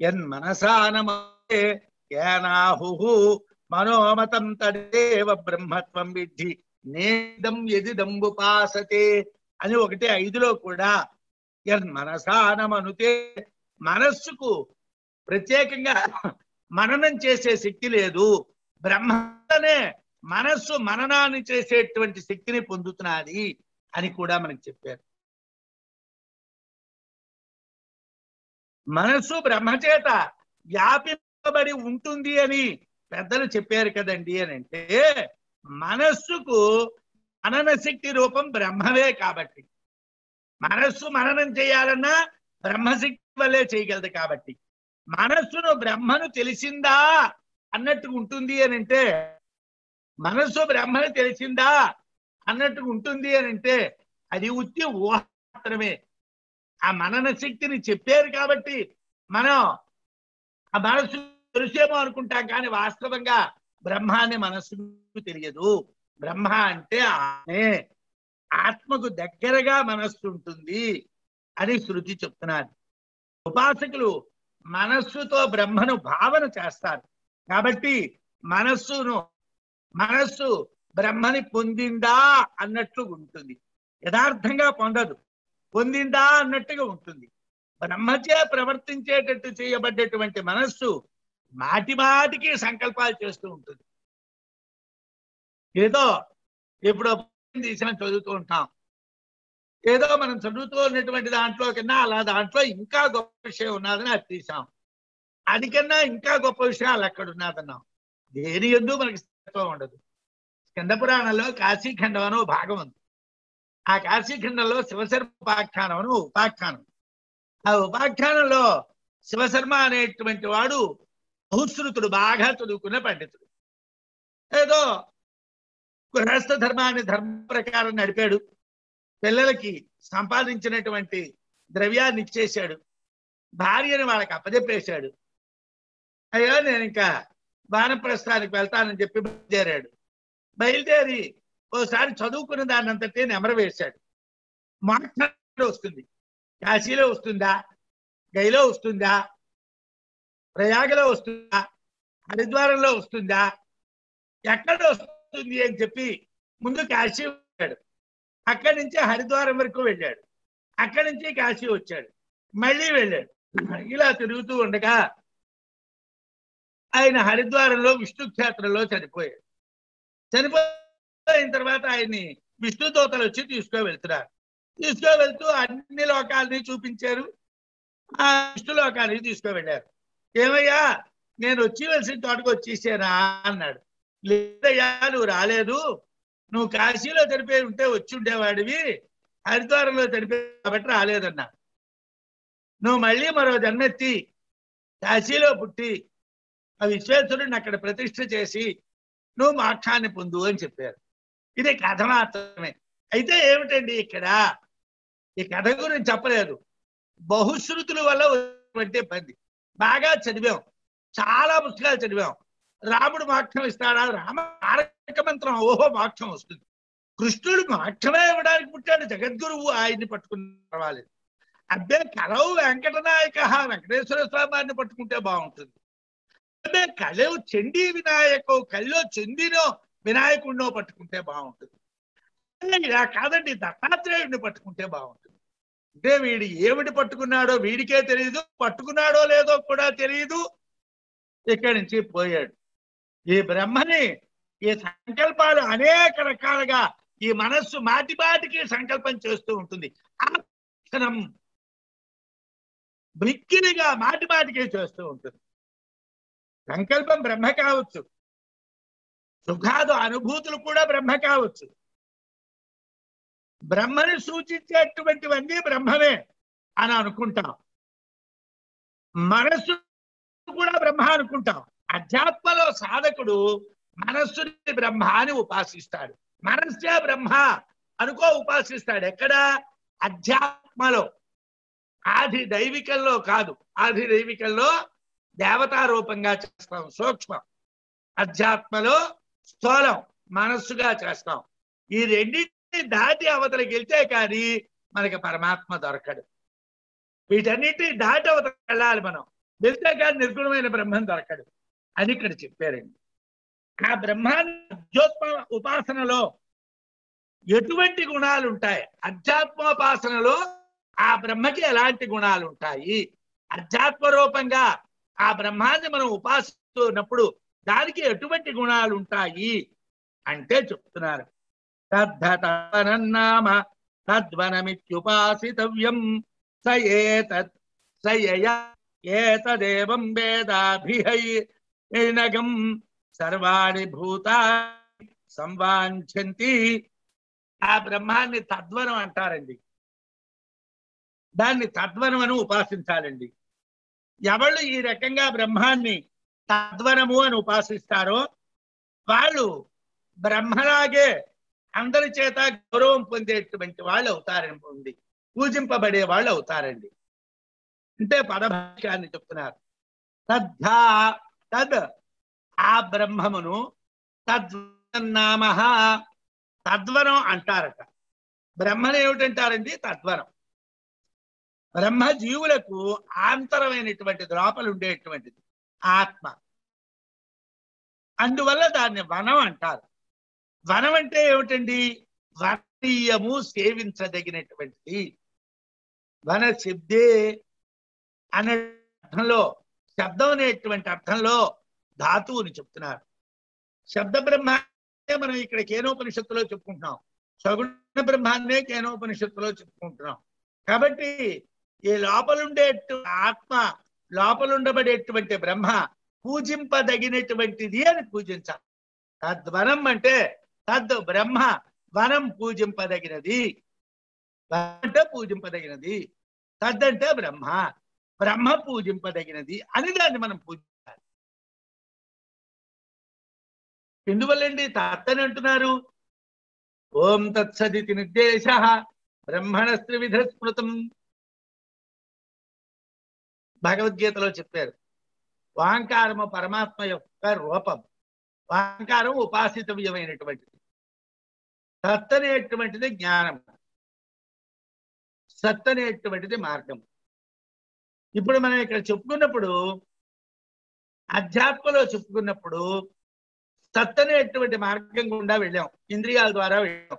B: ఎన్ మనసానమే ఏనాహు మనోమతం తదేవ బ్రహ్మత్వం విద్ధి. నేదం ఎదిదంబుపాసతే అని ఒకటి ఐదులో కూడా ఎన్ మనసానమనుతే మనస్సుకు ప్రత్యేకంగా మననం చేసే శక్తి లేదు. బ్రహ్మనే మనస్సు మననాన్ని చేసేటువంటి శక్తిని పొందుతున్నది అని కూడా మనకు చెప్పారు. మనస్సు బ్రహ్మచేత వ్యాపింపబడి ఉంటుంది అని పెద్దలు చెప్పారు కదండి అని అంటే మనస్సుకు మనన శక్తి రూపం బ్రహ్మవే కాబట్టి. మనస్సు మననం చేయాలన్నా బ్రహ్మశక్తి వల్లే చేయగలదు కాబట్టి. మనస్సును బ్రహ్మను తెలిసిందా? అన్నట్టు ఉంటుంది అని అంటే మనస్సు బ్రహ్మని తెలిసిందా? అన్నట్టు ఉంటుంది అని అంటే అది ఉత్తి ఊహ మాత్రమే ఆ మనన శక్తిని చెప్పారు కాబట్టి మనం ఆ మనస్సు తెలుసేమో అనుకుంటాం కానీ వాస్తవంగా బ్రహ్మాన్ని మనస్సుకు తెలియదు. బ్రహ్మ అంటే ఆమె ఆత్మకు దగ్గరగా మనస్సు ఉంటుంది అని శృతి చెప్తున్నారు ఉపాసకులు మనస్సుతో బ్రహ్మను భావన చేస్తారు. కాబట్టి మనస్సును మనస్సు బ్రహ్మని పొందిందా అన్నట్లు ఉంటుంది. యథార్థంగా పొందదు. పొందిందా అన్నట్టుగా ఉంటుంది. బ్రహ్మచే ప్రవర్తించేటట్టు చేయబడ్డటువంటి మనస్సు మాటి మాటికి సంకల్పాలు చేస్తూ ఉంటుంది. ఏదో ఇప్పుడు తీసిన చదువుతూ ఉంటాం. ఏదో మనం చదువుతూ ఉన్నటువంటి దాంట్లో కన్నా అలా దాంట్లో ఇంకా గొప్ప విషయం ఉన్నదని అది తీసాం. అది కన్నా ఇంకా గొప్ప విషయాలు అక్కడ ఉన్నాదన్నాం దేని ఎందు మనకి స్థిరత్వం ఉండదు. స్కందపురాణంలో కాశీఖండం అని భాగం ఉంది. ఆ కాశీఖండంలో శివశర్మ ఉపాఖ్యానం అని ఉపాఖ్యానం. ఆ ఉపాఖ్యానంలో శివశర్మ అనేటువంటి వాడు బహుశ్రుతుడు బాగా చదువుకున్న పండితుడు. ఏదో గృహస్థ ధర్మాన్ని ధర్మ ప్రకారం నడిపాడు. పిల్లలకి సంపాదించినటువంటి ద్రవ్యాన్ని ఇచ్చేశాడు. భార్యని వాళ్ళకి అప్పజెప్పేశాడు. అయ్యో నేను ఇంకా వానప్రస్థానికి వెళ్తానని చెప్పి బయలుదేరాడు. బయలుదేరి ఓసారి చదువుకున్న దాన్ని అంతటే నెమర మాట్లాడ వస్తుంది. కాశీలో వస్తుందా? గైలో వస్తుందా? ప్రయాగలో వస్తుందా? హరిద్వారంలో వస్తుందా? ఎక్కడ వస్తుంది అని చెప్పి ముందు కాశీ వచ్చాడు. అక్కడి నుంచి హరిద్వారం వరకు వెళ్ళాడు. అక్కడి నుంచి కాశీ వచ్చాడు. మళ్ళీ వెళ్ళాడు. ఇలా తిరుగుతూ ఉండగా ఆయన హరిద్వారంలో విష్ణు క్షేత్రంలో చనిపోయాడు. చనిపోయిన తర్వాత ఆయన్ని విష్ణు దోతలు వచ్చి తీసుకు వెళ్తున్నారు తీసుకు వెళ్తూ అన్ని లోకాలని చూపించారు. ఆ విష్ణు లోకానికి తీసుకు వెళ్ళారు ఏమయ్యా నేను వచ్చి వెలిసిన తోటకు వచ్చేసానా అన్నాడు. లేదయ్యా నువ్వు రాలేదు. నువ్వు కాశీలో చనిపోయి ఉంటే వచ్చి ఉండేవాడివి. హరిద్వారంలో చనిపోయి కాబట్టి రాలేదన్నా నువ్వు మళ్ళీ మరో జన్మెత్తి. కాశీలో పుట్టి ఆ విశ్వేశ్వరుడిని అక్కడ ప్రతిష్ఠ చేసి నువ్వు మోక్షాన్ని పొందు అని చెప్పారు. ఇది కథ మాత్రమే. అయితే ఏమిటండి ఇక్కడ? ఈ కథ గురించి చెప్పలేదు. బహుశ్రుతుల వల్ల వచ్చినటువంటి ఇబ్బంది. బాగా చదివాం. చాలా పుస్తకాలు చదివాం. రాముడు మోక్షం ఇస్తాడా? రామ తారక మంత్రం ఓహో మోక్షం వస్తుంది. కృష్ణుడు మోక్షమే ఇవ్వడానికి పుట్టాడు. జగద్గురువు ఆయన్ని పట్టుకుని పర్వాలేదు అబ్బే కలవు వెంకటనాయక వెంకటేశ్వర స్వామి వారిని పట్టుకుంటే బాగుంటుంది. అబ్బే కళ్ళు చండీ వినాయకో కల్లో చెందినో వినాయకుడినో పట్టుకుంటే బాగుంటుంది. ఇలా కాదండి దత్తాత్రేయుడిని పట్టుకుంటే బాగుంటుంది. అంటే వీడు ఏమిటి పట్టుకున్నాడో వీడికే తెలియదు పట్టుకున్నాడో లేదో కూడా తెలియదు ఇక్కడి నుంచి పోయాడు. ఈ బ్రహ్మని ఈ సంకల్పాలు అనేక రకాలుగా ఈ మనస్సు మాటి మాటికి సంకల్పం చేస్తూ ఉంటుంది. ఆ మిక్కిలిగా మాటి చేస్తూ ఉంటుంది. సంకల్పం బ్రహ్మ కావచ్చు. సుఖాదు అనుభూతులు కూడా బ్రహ్మ కావచ్చు. బ్రహ్మని సూచించేటువంటివన్నీ బ్రహ్మమే అని అనుకుంటాం. మనస్సు కూడా బ్రహ్మ అనుకుంటాం. అధ్యాత్మలో సాధకుడు మనస్సుని బ్రహ్మ అని ఉపాసిస్తాడు. మనస్సే బ్రహ్మ అనుకో ఉపాసిస్తాడు. ఎక్కడ? అధ్యాత్మలో. ఆది దైవికంలో కాదు. ఆది దైవికంలో దేవతా రూపంగా చేస్తాం. సూక్ష్మం. అధ్యాత్మలో స్థూలం మనస్సుగా చేస్తాం. ఈ రెండింటిని దాటి అవతలకి వెళ్తే కానీ మనకి పరమాత్మ దొరకడు. వీటన్నిటిని దాటి అవతల వెళ్ళాలి మనం. వెళ్తే కానీ నిర్గుణమైన బ్రహ్మం దొరకడు. అని ఇక్కడ చెప్పారండి. ఆ బ్రహ్మాన్ని అధ్యోత్మ ఉపాసనలో ఎటువంటి గుణాలు ఉంటాయి? అధ్యాత్మోపాసనలో ఆ బ్రహ్మకి ఎలాంటి గుణాలు ఉంటాయి? అధ్యాత్మ రూపంగా ఆ బ్రహ్మాన్ని మనం ఉపాసిస్తున్నప్పుడు దానికి ఎటువంటి గుణాలు ఉంటాయి అంటే చెప్తున్నారు. తద్ధతనన్నామ తద్వనమిత్యుపాసితవ్యం స ఏతత్ స ఏతదేవం వేదాభిహైనగం సర్వాణి భూతా సంవాంఛంతి. ఆ బ్రహ్మాన్ని తద్వనం అంటారండి. దాన్ని తద్వనం అని ఉపాసించాలండి. ఎవళ్ళు ఈ రకంగా బ్రహ్మాన్ని తద్వనము అని ఉపాసిస్తారో వాళ్ళు బ్రహ్మలాగే అందరి చేత గౌరవం పొందేటువంటి వాళ్ళు అవుతారండి ఉంది. పూజింపబడే వాళ్ళు అవుతారండి. అంటే పదభాష్యాన్ని చెప్తున్నారు. తద్ధా తద్ ఆ బ్రహ్మమును తద్వన్నామ తద్వనం అంటారట. బ్రహ్మను ఏమిటంటారండి? తద్వనం. బ్రహ్మ జీవులకు ఆంతరమైనటువంటి లోపల ఉండేటువంటిది ఆత్మ. అందువల్ల దాన్ని వనం అంటారు. వనం అంటే ఏమిటండి? వనీయము సేవించదగినటువంటిది. వన శబ్దే అనే అర్థంలో శబ్దం అనేటువంటి అర్థంలో ధాతువుని చెప్తున్నారు. శబ్ద బ్రహ్మ మనం ఇక్కడ కేనోపనిషత్తులో చెప్పుకుంటున్నాం. సగుణ బ్రహ్మాన్నే కేనోపనిషత్తులో చెప్పుకుంటున్నాం. కాబట్టి ఈ లోపలుండే ఆత్మ లోపలుండబడేటువంటి బ్రహ్మ పూజింపదగినటువంటిది అని పూజించాలి. తద్వనం అంటే తద్ బ్రహ్మ వనం పూజింపదగినది. అంటే పూజింపదగినది. తద్దంటే బ్రహ్మ. బ్రహ్మ పూజింపదగినది అని దాన్ని మనం పూజించాలి. ఎందువల్లండి తత్తని అంటున్నారు? ఓం తత్సదితి నిర్దేశ. బ్రహ్మణస్త్రివిధ స్మృతం భగవద్గీతలో చెప్పారు. వాంకారము పరమాత్మ యొక్క రూపం. వాంకారం ఉపాసితవ్యమైనటువంటిది. సత్ అనేటువంటిది జ్ఞానం. సత్ అనేటువంటిది మార్గం. ఇప్పుడు మనం ఇక్కడ చెప్పుకున్నప్పుడు అధ్యాత్మలో చెప్పుకున్నప్పుడు సత్ అనేటువంటి మార్గం గుండా వెళ్ళాం. ఇంద్రియాల ద్వారా వెళ్ళాం.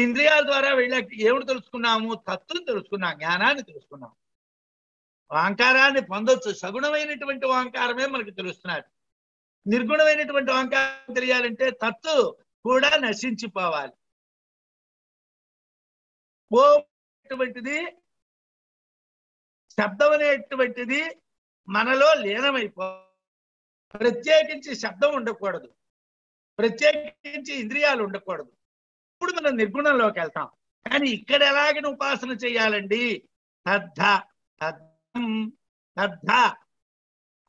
B: ఇంద్రియాల ద్వారా వెళ్ళాక ఏమిటి తెలుసుకున్నాము? తత్వం తెలుసుకున్నాం జ్ఞానాన్ని తెలుసుకున్నాం. ఓంకారాన్ని పొందొచ్చు. సగుణమైనటువంటి ఓంకారమే మనకు తెలుస్తున్నారు నిర్గుణమైనటువంటి ఓంకారం తెలియాలంటే తత్తు కూడా నశించిపోవాలి. ఓ అనేటువంటిది శబ్దం అనేటువంటిది మనలో లీనమైపో ప్రత్యేకించి శబ్దం ఉండకూడదు. ప్రత్యేకించి ఇంద్రియాలు ఉండకూడదు. ఇప్పుడు మనం నిర్గుణంలోకి వెళ్తాం. కానీ ఇక్కడ ఎలాగని ఉపాసన చేయాలండి. తద్ధ తద్ధం. తద్ధ.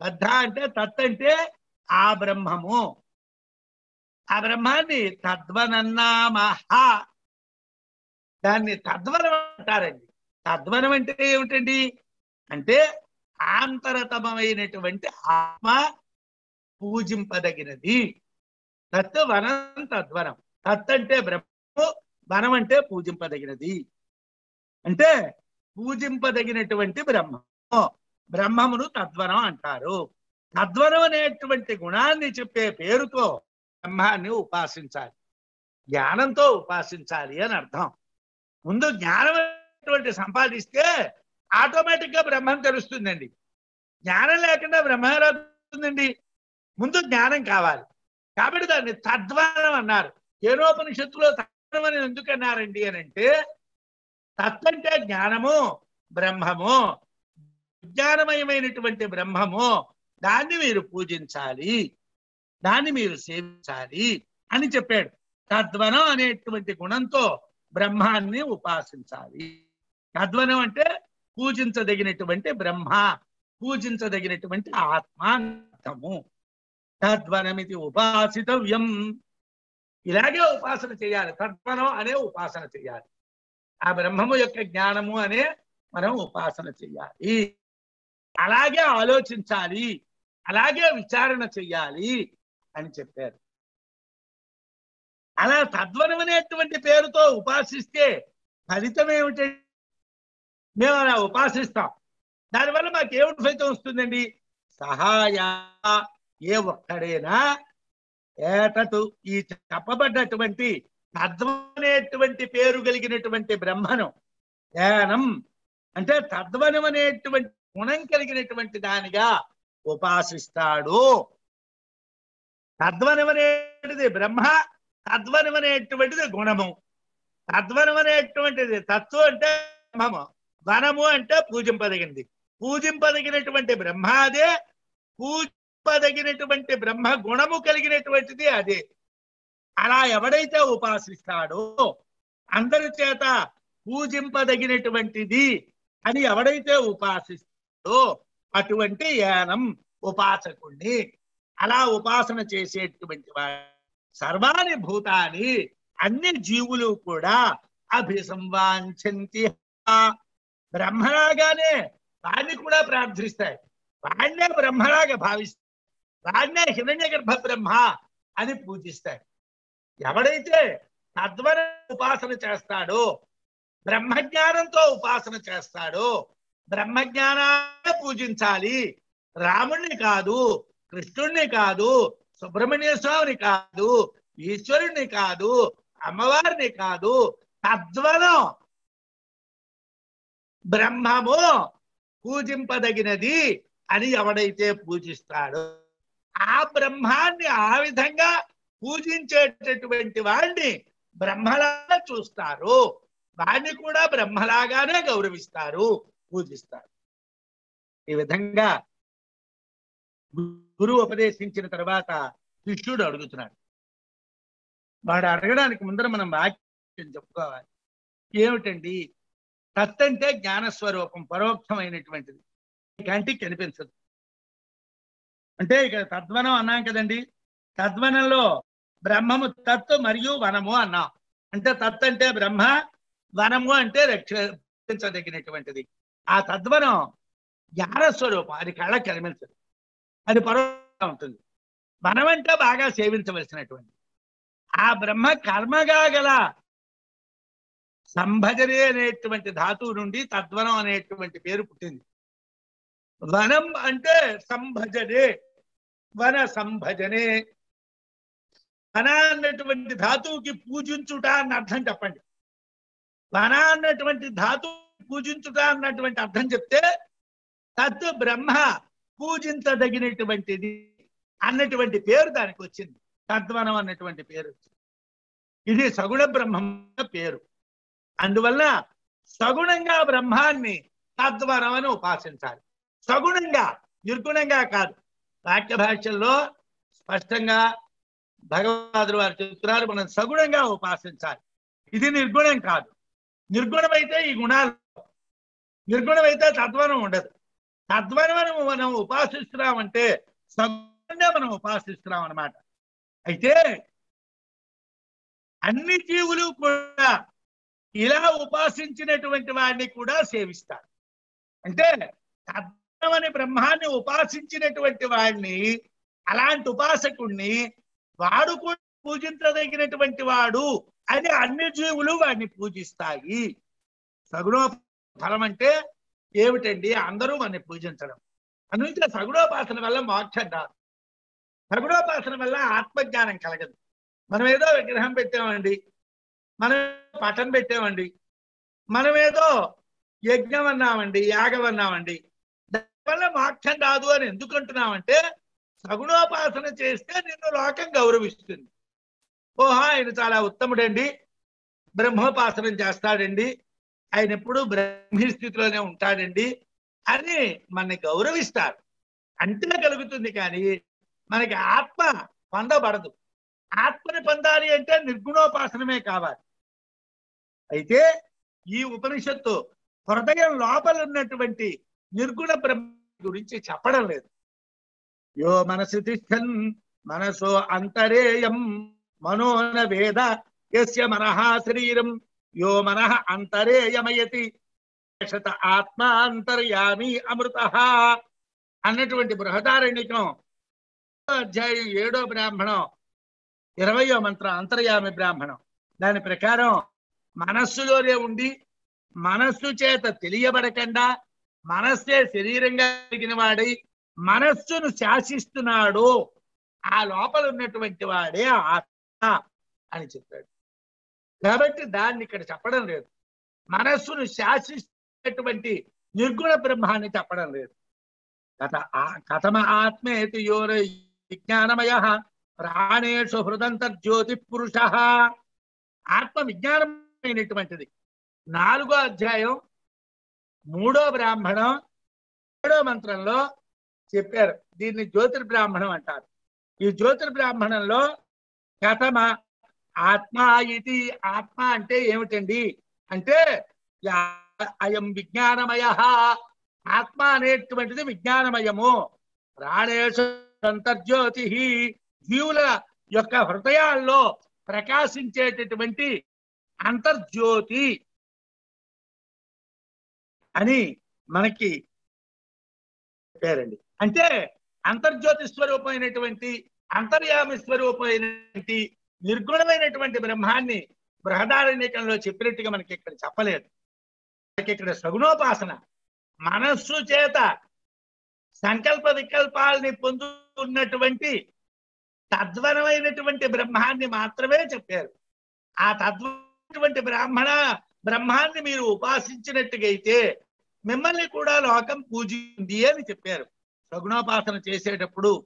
B: తద్ధ అంటే తత్ అంటే ఆ బ్రహ్మము. ఆ బ్రహ్మాన్ని తద్వనన్నామహ. దాన్ని తద్వనం అంటారండి. తద్వనం అంటే ఏమిటండి? అంటే ఆంతరతమైనటువంటి ఆత్మ పూజింపదగినది. తత్ వనం తద్వనం. తత్ అంటే బ్రహ్మము వనం అంటే పూజింపదగినది. అంటే పూజింపదగినటువంటి బ్రహ్మ. బ్రహ్మమును తద్వనం అంటారు. తద్వనం అనేటువంటి గుణాన్ని చెప్పే పేరుతో బ్రహ్మాన్ని ఉపాసించాలి. జ్ఞానంతో ఉపాసించాలి అని అర్థం. ముందు జ్ఞానం అనేటువంటి సంపాదిస్తే ఆటోమేటిక్గా బ్రహ్మం తెలుస్తుందండి. జ్ఞానం లేకుండా బ్రహ్మం ఎలా తెలుస్తుందండి? ముందు జ్ఞానం కావాలి. కాబట్టి దాన్ని తద్వనం అన్నారు. ఏనోపనిషత్తులో తత్వం అని ఎందుకన్నారండి అని అంటే తత్వంటే జ్ఞానము బ్రహ్మము విజ్ఞానమయమైనటువంటి బ్రహ్మము దాన్ని మీరు పూజించాలి దాన్ని మీరు సేవించాలి అని చెప్పాడు. తద్వనం అనేటువంటి గుణంతో బ్రహ్మాన్ని ఉపాసించాలి. తద్వనం అంటే పూజించదగినటువంటి బ్రహ్మ పూజించదగినటువంటి ఆత్మ తద్వనమితి ఉపాసితవ్యం. ఇలాగే ఉపాసన చేయాలి. తద్వనం అనే ఉపాసన చేయాలి. ఆ బ్రహ్మము యొక్క జ్ఞానము అనే మనం ఉపాసన చెయ్యాలి అలాగే ఆలోచించాలి అలాగే విచారణ చెయ్యాలి అని చెప్పారు. అలా తద్వనం అనేటువంటి పేరుతో ఉపాసిస్తే ఫలితం ఏమిటి? మేము అలా ఉపాసిస్తాం. దానివల్ల మాకు ఏమిటి ఫలితం వస్తుందండి? సహాయ ఏ ఒక్కడైనా ఏటటు ఈ చెప్పబడ్డటువంటి తద్వనేటువంటి పేరు కలిగినటువంటి బ్రహ్మను ధ్యానం అంటే తద్వనం అనేటువంటి గుణం కలిగినటువంటి దానిగా ఉపాసిస్తాడు. తద్వనమనేటిది బ్రహ్మ తద్వనమనేటువంటిది గుణము. తద్వనమనేటువంటిది తత్వం అంటే బ్రహ్మము. వనము అంటే పూజింపదగింది. పూజింపదగినటువంటి బ్రహ్మ అదే. పూజింపదగినటువంటి బ్రహ్మ గుణము కలిగినటువంటిది అదే. అలా ఎవడైతే ఉపాసిస్తాడో అందరి చేత పూజింపదగినటువంటిది అని ఎవడైతే ఉపాసిస్తాడో అటువంటి యానం ఉపాసకుణ్ణి. అలా ఉపాసన చేసేటువంటి వాడు సర్వాణి భూతాన్ని అన్ని జీవులు కూడా అభిసంవాంఛంతి. బ్రహ్మలాగానే వాడిని కూడా ప్రార్థిస్తాయి. వాడినే బ్రహ్మలాగా భావిస్తాయి వాడినే హిరణ్య గర్భ బ్రహ్మ అని పూజిస్తాయి. ఎవడైతే తద్వర ఉపాసన చేస్తాడో బ్రహ్మజ్ఞానంతో ఉపాసన చేస్తాడో బ్రహ్మజ్ఞానాన్ని పూజించాలి. రాముణ్ణి కాదు కృష్ణుణ్ణి కాదు సుబ్రహ్మణ్య స్వామిని కాదు ఈశ్వరుణ్ణి కాదు అమ్మవారిని కాదు తద్వనం బ్రహ్మము పూజింపదగినది అని ఎవడైతే పూజిస్తాడో ఆ బ్రహ్మాన్ని ఆ విధంగా పూజించేటటువంటి వాడిని బ్రహ్మలాగా చూస్తారు. వాడిని కూడా బ్రహ్మలాగానే గౌరవిస్తారు. పూజిస్తారు. ఈ విధంగా గురువు ఉపదేశించిన తర్వాత శిష్యుడు అడుగుతున్నాడు. వాడు అడగడానికి ముందర మనం వాక్యం చెప్పుకోవాలి. ఏమిటండి? తత్ అంటే జ్ఞానస్వరూపం పరోక్షమైనటువంటిది. కంటికి కనిపించదు. అంటే ఇక్కడ తద్వనం అన్నాం కదండి. తద్వనంలో బ్రహ్మము తత్ మరియు వనము అన్నాం. అంటే తత్ అంటే బ్రహ్మ వనము అంటే రక్షించదగినటువంటిది. ఆ తద్వనం జ్ఞానస్వరూపం అది కళ్ళకి కనిపించదు. అది పరోక్షంగా ఉంటుంది. వనం బాగా సేవించవలసినటువంటి. ఆ బ్రహ్మ కర్మగా గల సంభజనే అనేటువంటి ధాతువు నుండి తద్వనం అనేటువంటి పేరు పుట్టింది. వనం అంటే సంభజనే. వన సంభజనే. వన అన్నటువంటి ధాతువుకి పూజించుట అన్న అర్థం చెప్పండి. వన అన్నటువంటి ధాతువు పూజించుట అన్నటువంటి అర్థం చెప్తే తత్ బ్రహ్మ పూజించదగినటువంటిది అన్నటువంటి పేరు దానికి వచ్చింది. తద్వనం అన్నటువంటి పేరు వచ్చింది. ఇది సగుణ బ్రహ్మం పేరు. అందువల్ల సగుణంగా బ్రహ్మాన్ని తద్వనం అని ఉపాసించాలి. సగుణంగా నిర్గుణంగా కాదు. వాక్య భాషల్లో స్పష్టంగా భగవద్వాదులు వారు చెప్తున్నారు మనం సగుణంగా ఉపాసించాలి. ఇది నిర్గుణం కాదు. నిర్గుణమైతే ఈ గుణాలు. నిర్గుణమైతే తద్వనం ఉండదు. తద్వనం మనం ఉపాసిస్తున్నామంటే సగుణంగా మనం ఉపాసిస్తున్నాం అన్నమాట అయితే అన్ని జీవులు కూడా ఇలా ఉపాసించినటువంటి వాడిని కూడా సేవిస్తారు. అంటే తద్వనమని బ్రహ్మాన్ని ఉపాసించినటువంటి వాడిని అలాంటి ఉపాసకుణ్ణి వాడు కూడా పూజించదగినటువంటి వాడు అని అన్ని జీవులు వాడిని పూజిస్తాయి. సగుణ అంటే ఏమిటండి? అందరూ వాడిని పూజించడం. అందుకే సగుణోపాసన వల్ల మోక్షం రాదు. సగుణోపాసన వల్ల ఆత్మజ్ఞానం కలగదు. మనం ఏదో విగ్రహం పెట్టామండి. మనం పటం పెట్టామండి. మనం ఏదో యజ్ఞం అన్నామండి యాగం అన్నామండి. దానివల్ల మోక్షం రాదు అని ఎందుకు అంటున్నామంటే సగుణోపాసన చేస్తే నిన్ను లోకం గౌరవిస్తుంది. ఓహో ఆయన చాలా ఉత్తముడండి. బ్రహ్మోపాసనం చేస్తాడండి. ఆయన ఎప్పుడు బ్రహ్మీ స్థితిలోనే ఉంటాడండి అని మనని గౌరవిస్తారు. అంటే కలుగుతుంది కానీ మనకి ఆత్మ పొందబడదు. ఆత్మని పొందాలి అంటే నిర్గుణోపాసనమే కావాలి. అయితే ఈ ఉపనిషత్తు హృదయం లోపల ఉన్నటువంటి నిర్గుణ బ్రహ్మ గురించి చెప్పడం లేదు. యో మనసు తిష్టన్ మనసో అంతరేయం మనోన వేద యస్య మనః శరీరం. యో మనః అంతరేయమయతి. శత ఆత్మ అంతర్యామి అమృత. అన్నటువంటి బృహదారణ్యకం. అధ్యాయం ఏడో బ్రాహ్మణం. ఇరవయో మంత్రం అంతర్యామి బ్రాహ్మణం. దాని ప్రకారం మనస్సులోనే ఉండి మనస్సు చేత తెలియబడకుండా మనస్సే శరీరంగా కలిగిన వాడై మనస్సును శాసిస్తున్నాడు ఆ లోపల ఉన్నటువంటి వాడే ఆత్మ అని చెప్పాడు. కాబట్టి దాన్ని ఇక్కడ చెప్పడం లేదు. మనస్సును శాసిస్తున్నటువంటి నిర్గుణ బ్రహ్మాన్ని చెప్పడం లేదు. కథ ఆ- కథమ ఆత్మేతి యోర విజ్ఞానమయ ప్రాణేషు హృదంతర్జ్యోతి పురుష ఆత్మ విజ్ఞానమైనటువంటిది. నాలుగో అధ్యాయం మూడో బ్రాహ్మణం ఏడో మంత్రంలో చెప్పారు. దీన్ని జ్యోతిర్బ్రాహ్మణం అంటారు. ఈ జ్యోతిర్బ్రాహ్మణంలో కథమ ఆత్మ ఇది ఆత్మ అంటే ఏమిటండి? అంటే అయం విజ్ఞానమయ. ఆత్మ అనేటువంటిది విజ్ఞానమయము. ప్రాణేశ అంతర్జ్యోతి. జీవుల యొక్క హృదయాల్లో ప్రకాశించేటటువంటి అంతర్జ్యోతి అని మనకి పేరండి. అంటే అంతర్జ్యోతి స్వరూపమైనటువంటి అంతర్యామి స్వరూపమైనటువంటి నిర్గుణమైనటువంటి బ్రహ్మాన్ని బృహదారణ్యకంలో చెప్పినట్టుగా మనకి ఇక్కడ చెప్పలేదు. మనకి ఇక్కడ సగుణోపాసన. మనస్సు చేత సంకల్ప వికల్పాలని పొందుతున్నటువంటి తద్వనమైనటువంటి బ్రహ్మాన్ని మాత్రమే చెప్పారు. ఆ తద్వటువంటి బ్రాహ్మణ బ్రహ్మాన్ని మీరు ఉపాసించినట్టుగైతే మిమ్మల్ని కూడా లోకం పూజింది అని చెప్పారు. సగుణోపాసన చేసేటప్పుడు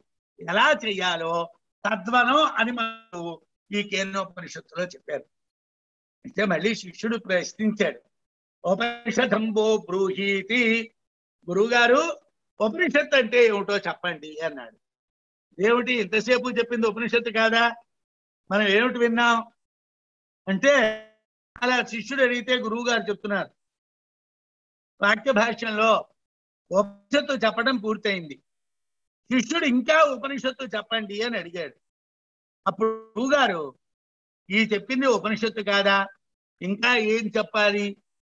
B: ఎలా చెయ్యాలో తద్వనం అని మనకు ఈ కేంద్రోపనిషత్తులో చెప్పారు. అయితే మళ్ళీ శిష్యుడు ప్రశ్నించాడు. ఉపనిషదంబో బ్రూహీతి. గురువుగారు ఉపనిషత్తు అంటే ఏమిటో చెప్పండి అన్నాడు. ఏమిటి ఇంతసేపు చెప్పింది ఉపనిషత్తు కాదా? మనం ఏమిటి విన్నాం? అంటే అలా శిష్యుడు అడిగితే గురువు గారు చెప్తున్నారు. వాక్య భాష్యంలో ఉపనిషత్తు చెప్పడం పూర్తయింది. శిష్యుడు ఇంకా ఉపనిషత్తు చెప్పండి అని అడిగాడు. అప్పుడు గురువుగారు ఈ చెప్పింది ఉపనిషత్తు కాదా? ఇంకా ఏం చెప్పాలి?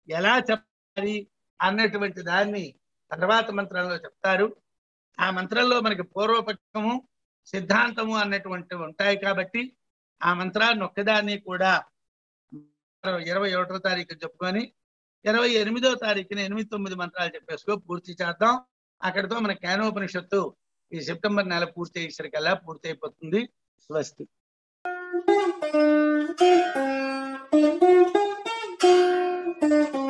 B: ఎలా చెప్పాలి? అన్నటువంటి దాన్ని తర్వాత మంత్రంలో చెప్తారు. ఆ మంత్రంలో మనకి పూర్వపక్షము సిద్ధాంతము అన్నటువంటి ఉంటాయి కాబట్టి ఆ మంత్రాన్ని ఒక్కదాన్ని కూడా ఇరవై ఒకటో తారీఖు చెప్పుకొని ఇరవై ఎనిమిదో తారీఖున ఎనిమిది తొమ్మిది మంత్రాలు చెప్పేసుకో పూర్తి చేద్దాం. అక్కడితో మన కేనోపనిషత్తు ఈ సెప్టెంబర్ నెల పూర్తి అయ్యేసరికల్లా పూర్తి అయిపోతుంది స్వస్తి
C: Thank you.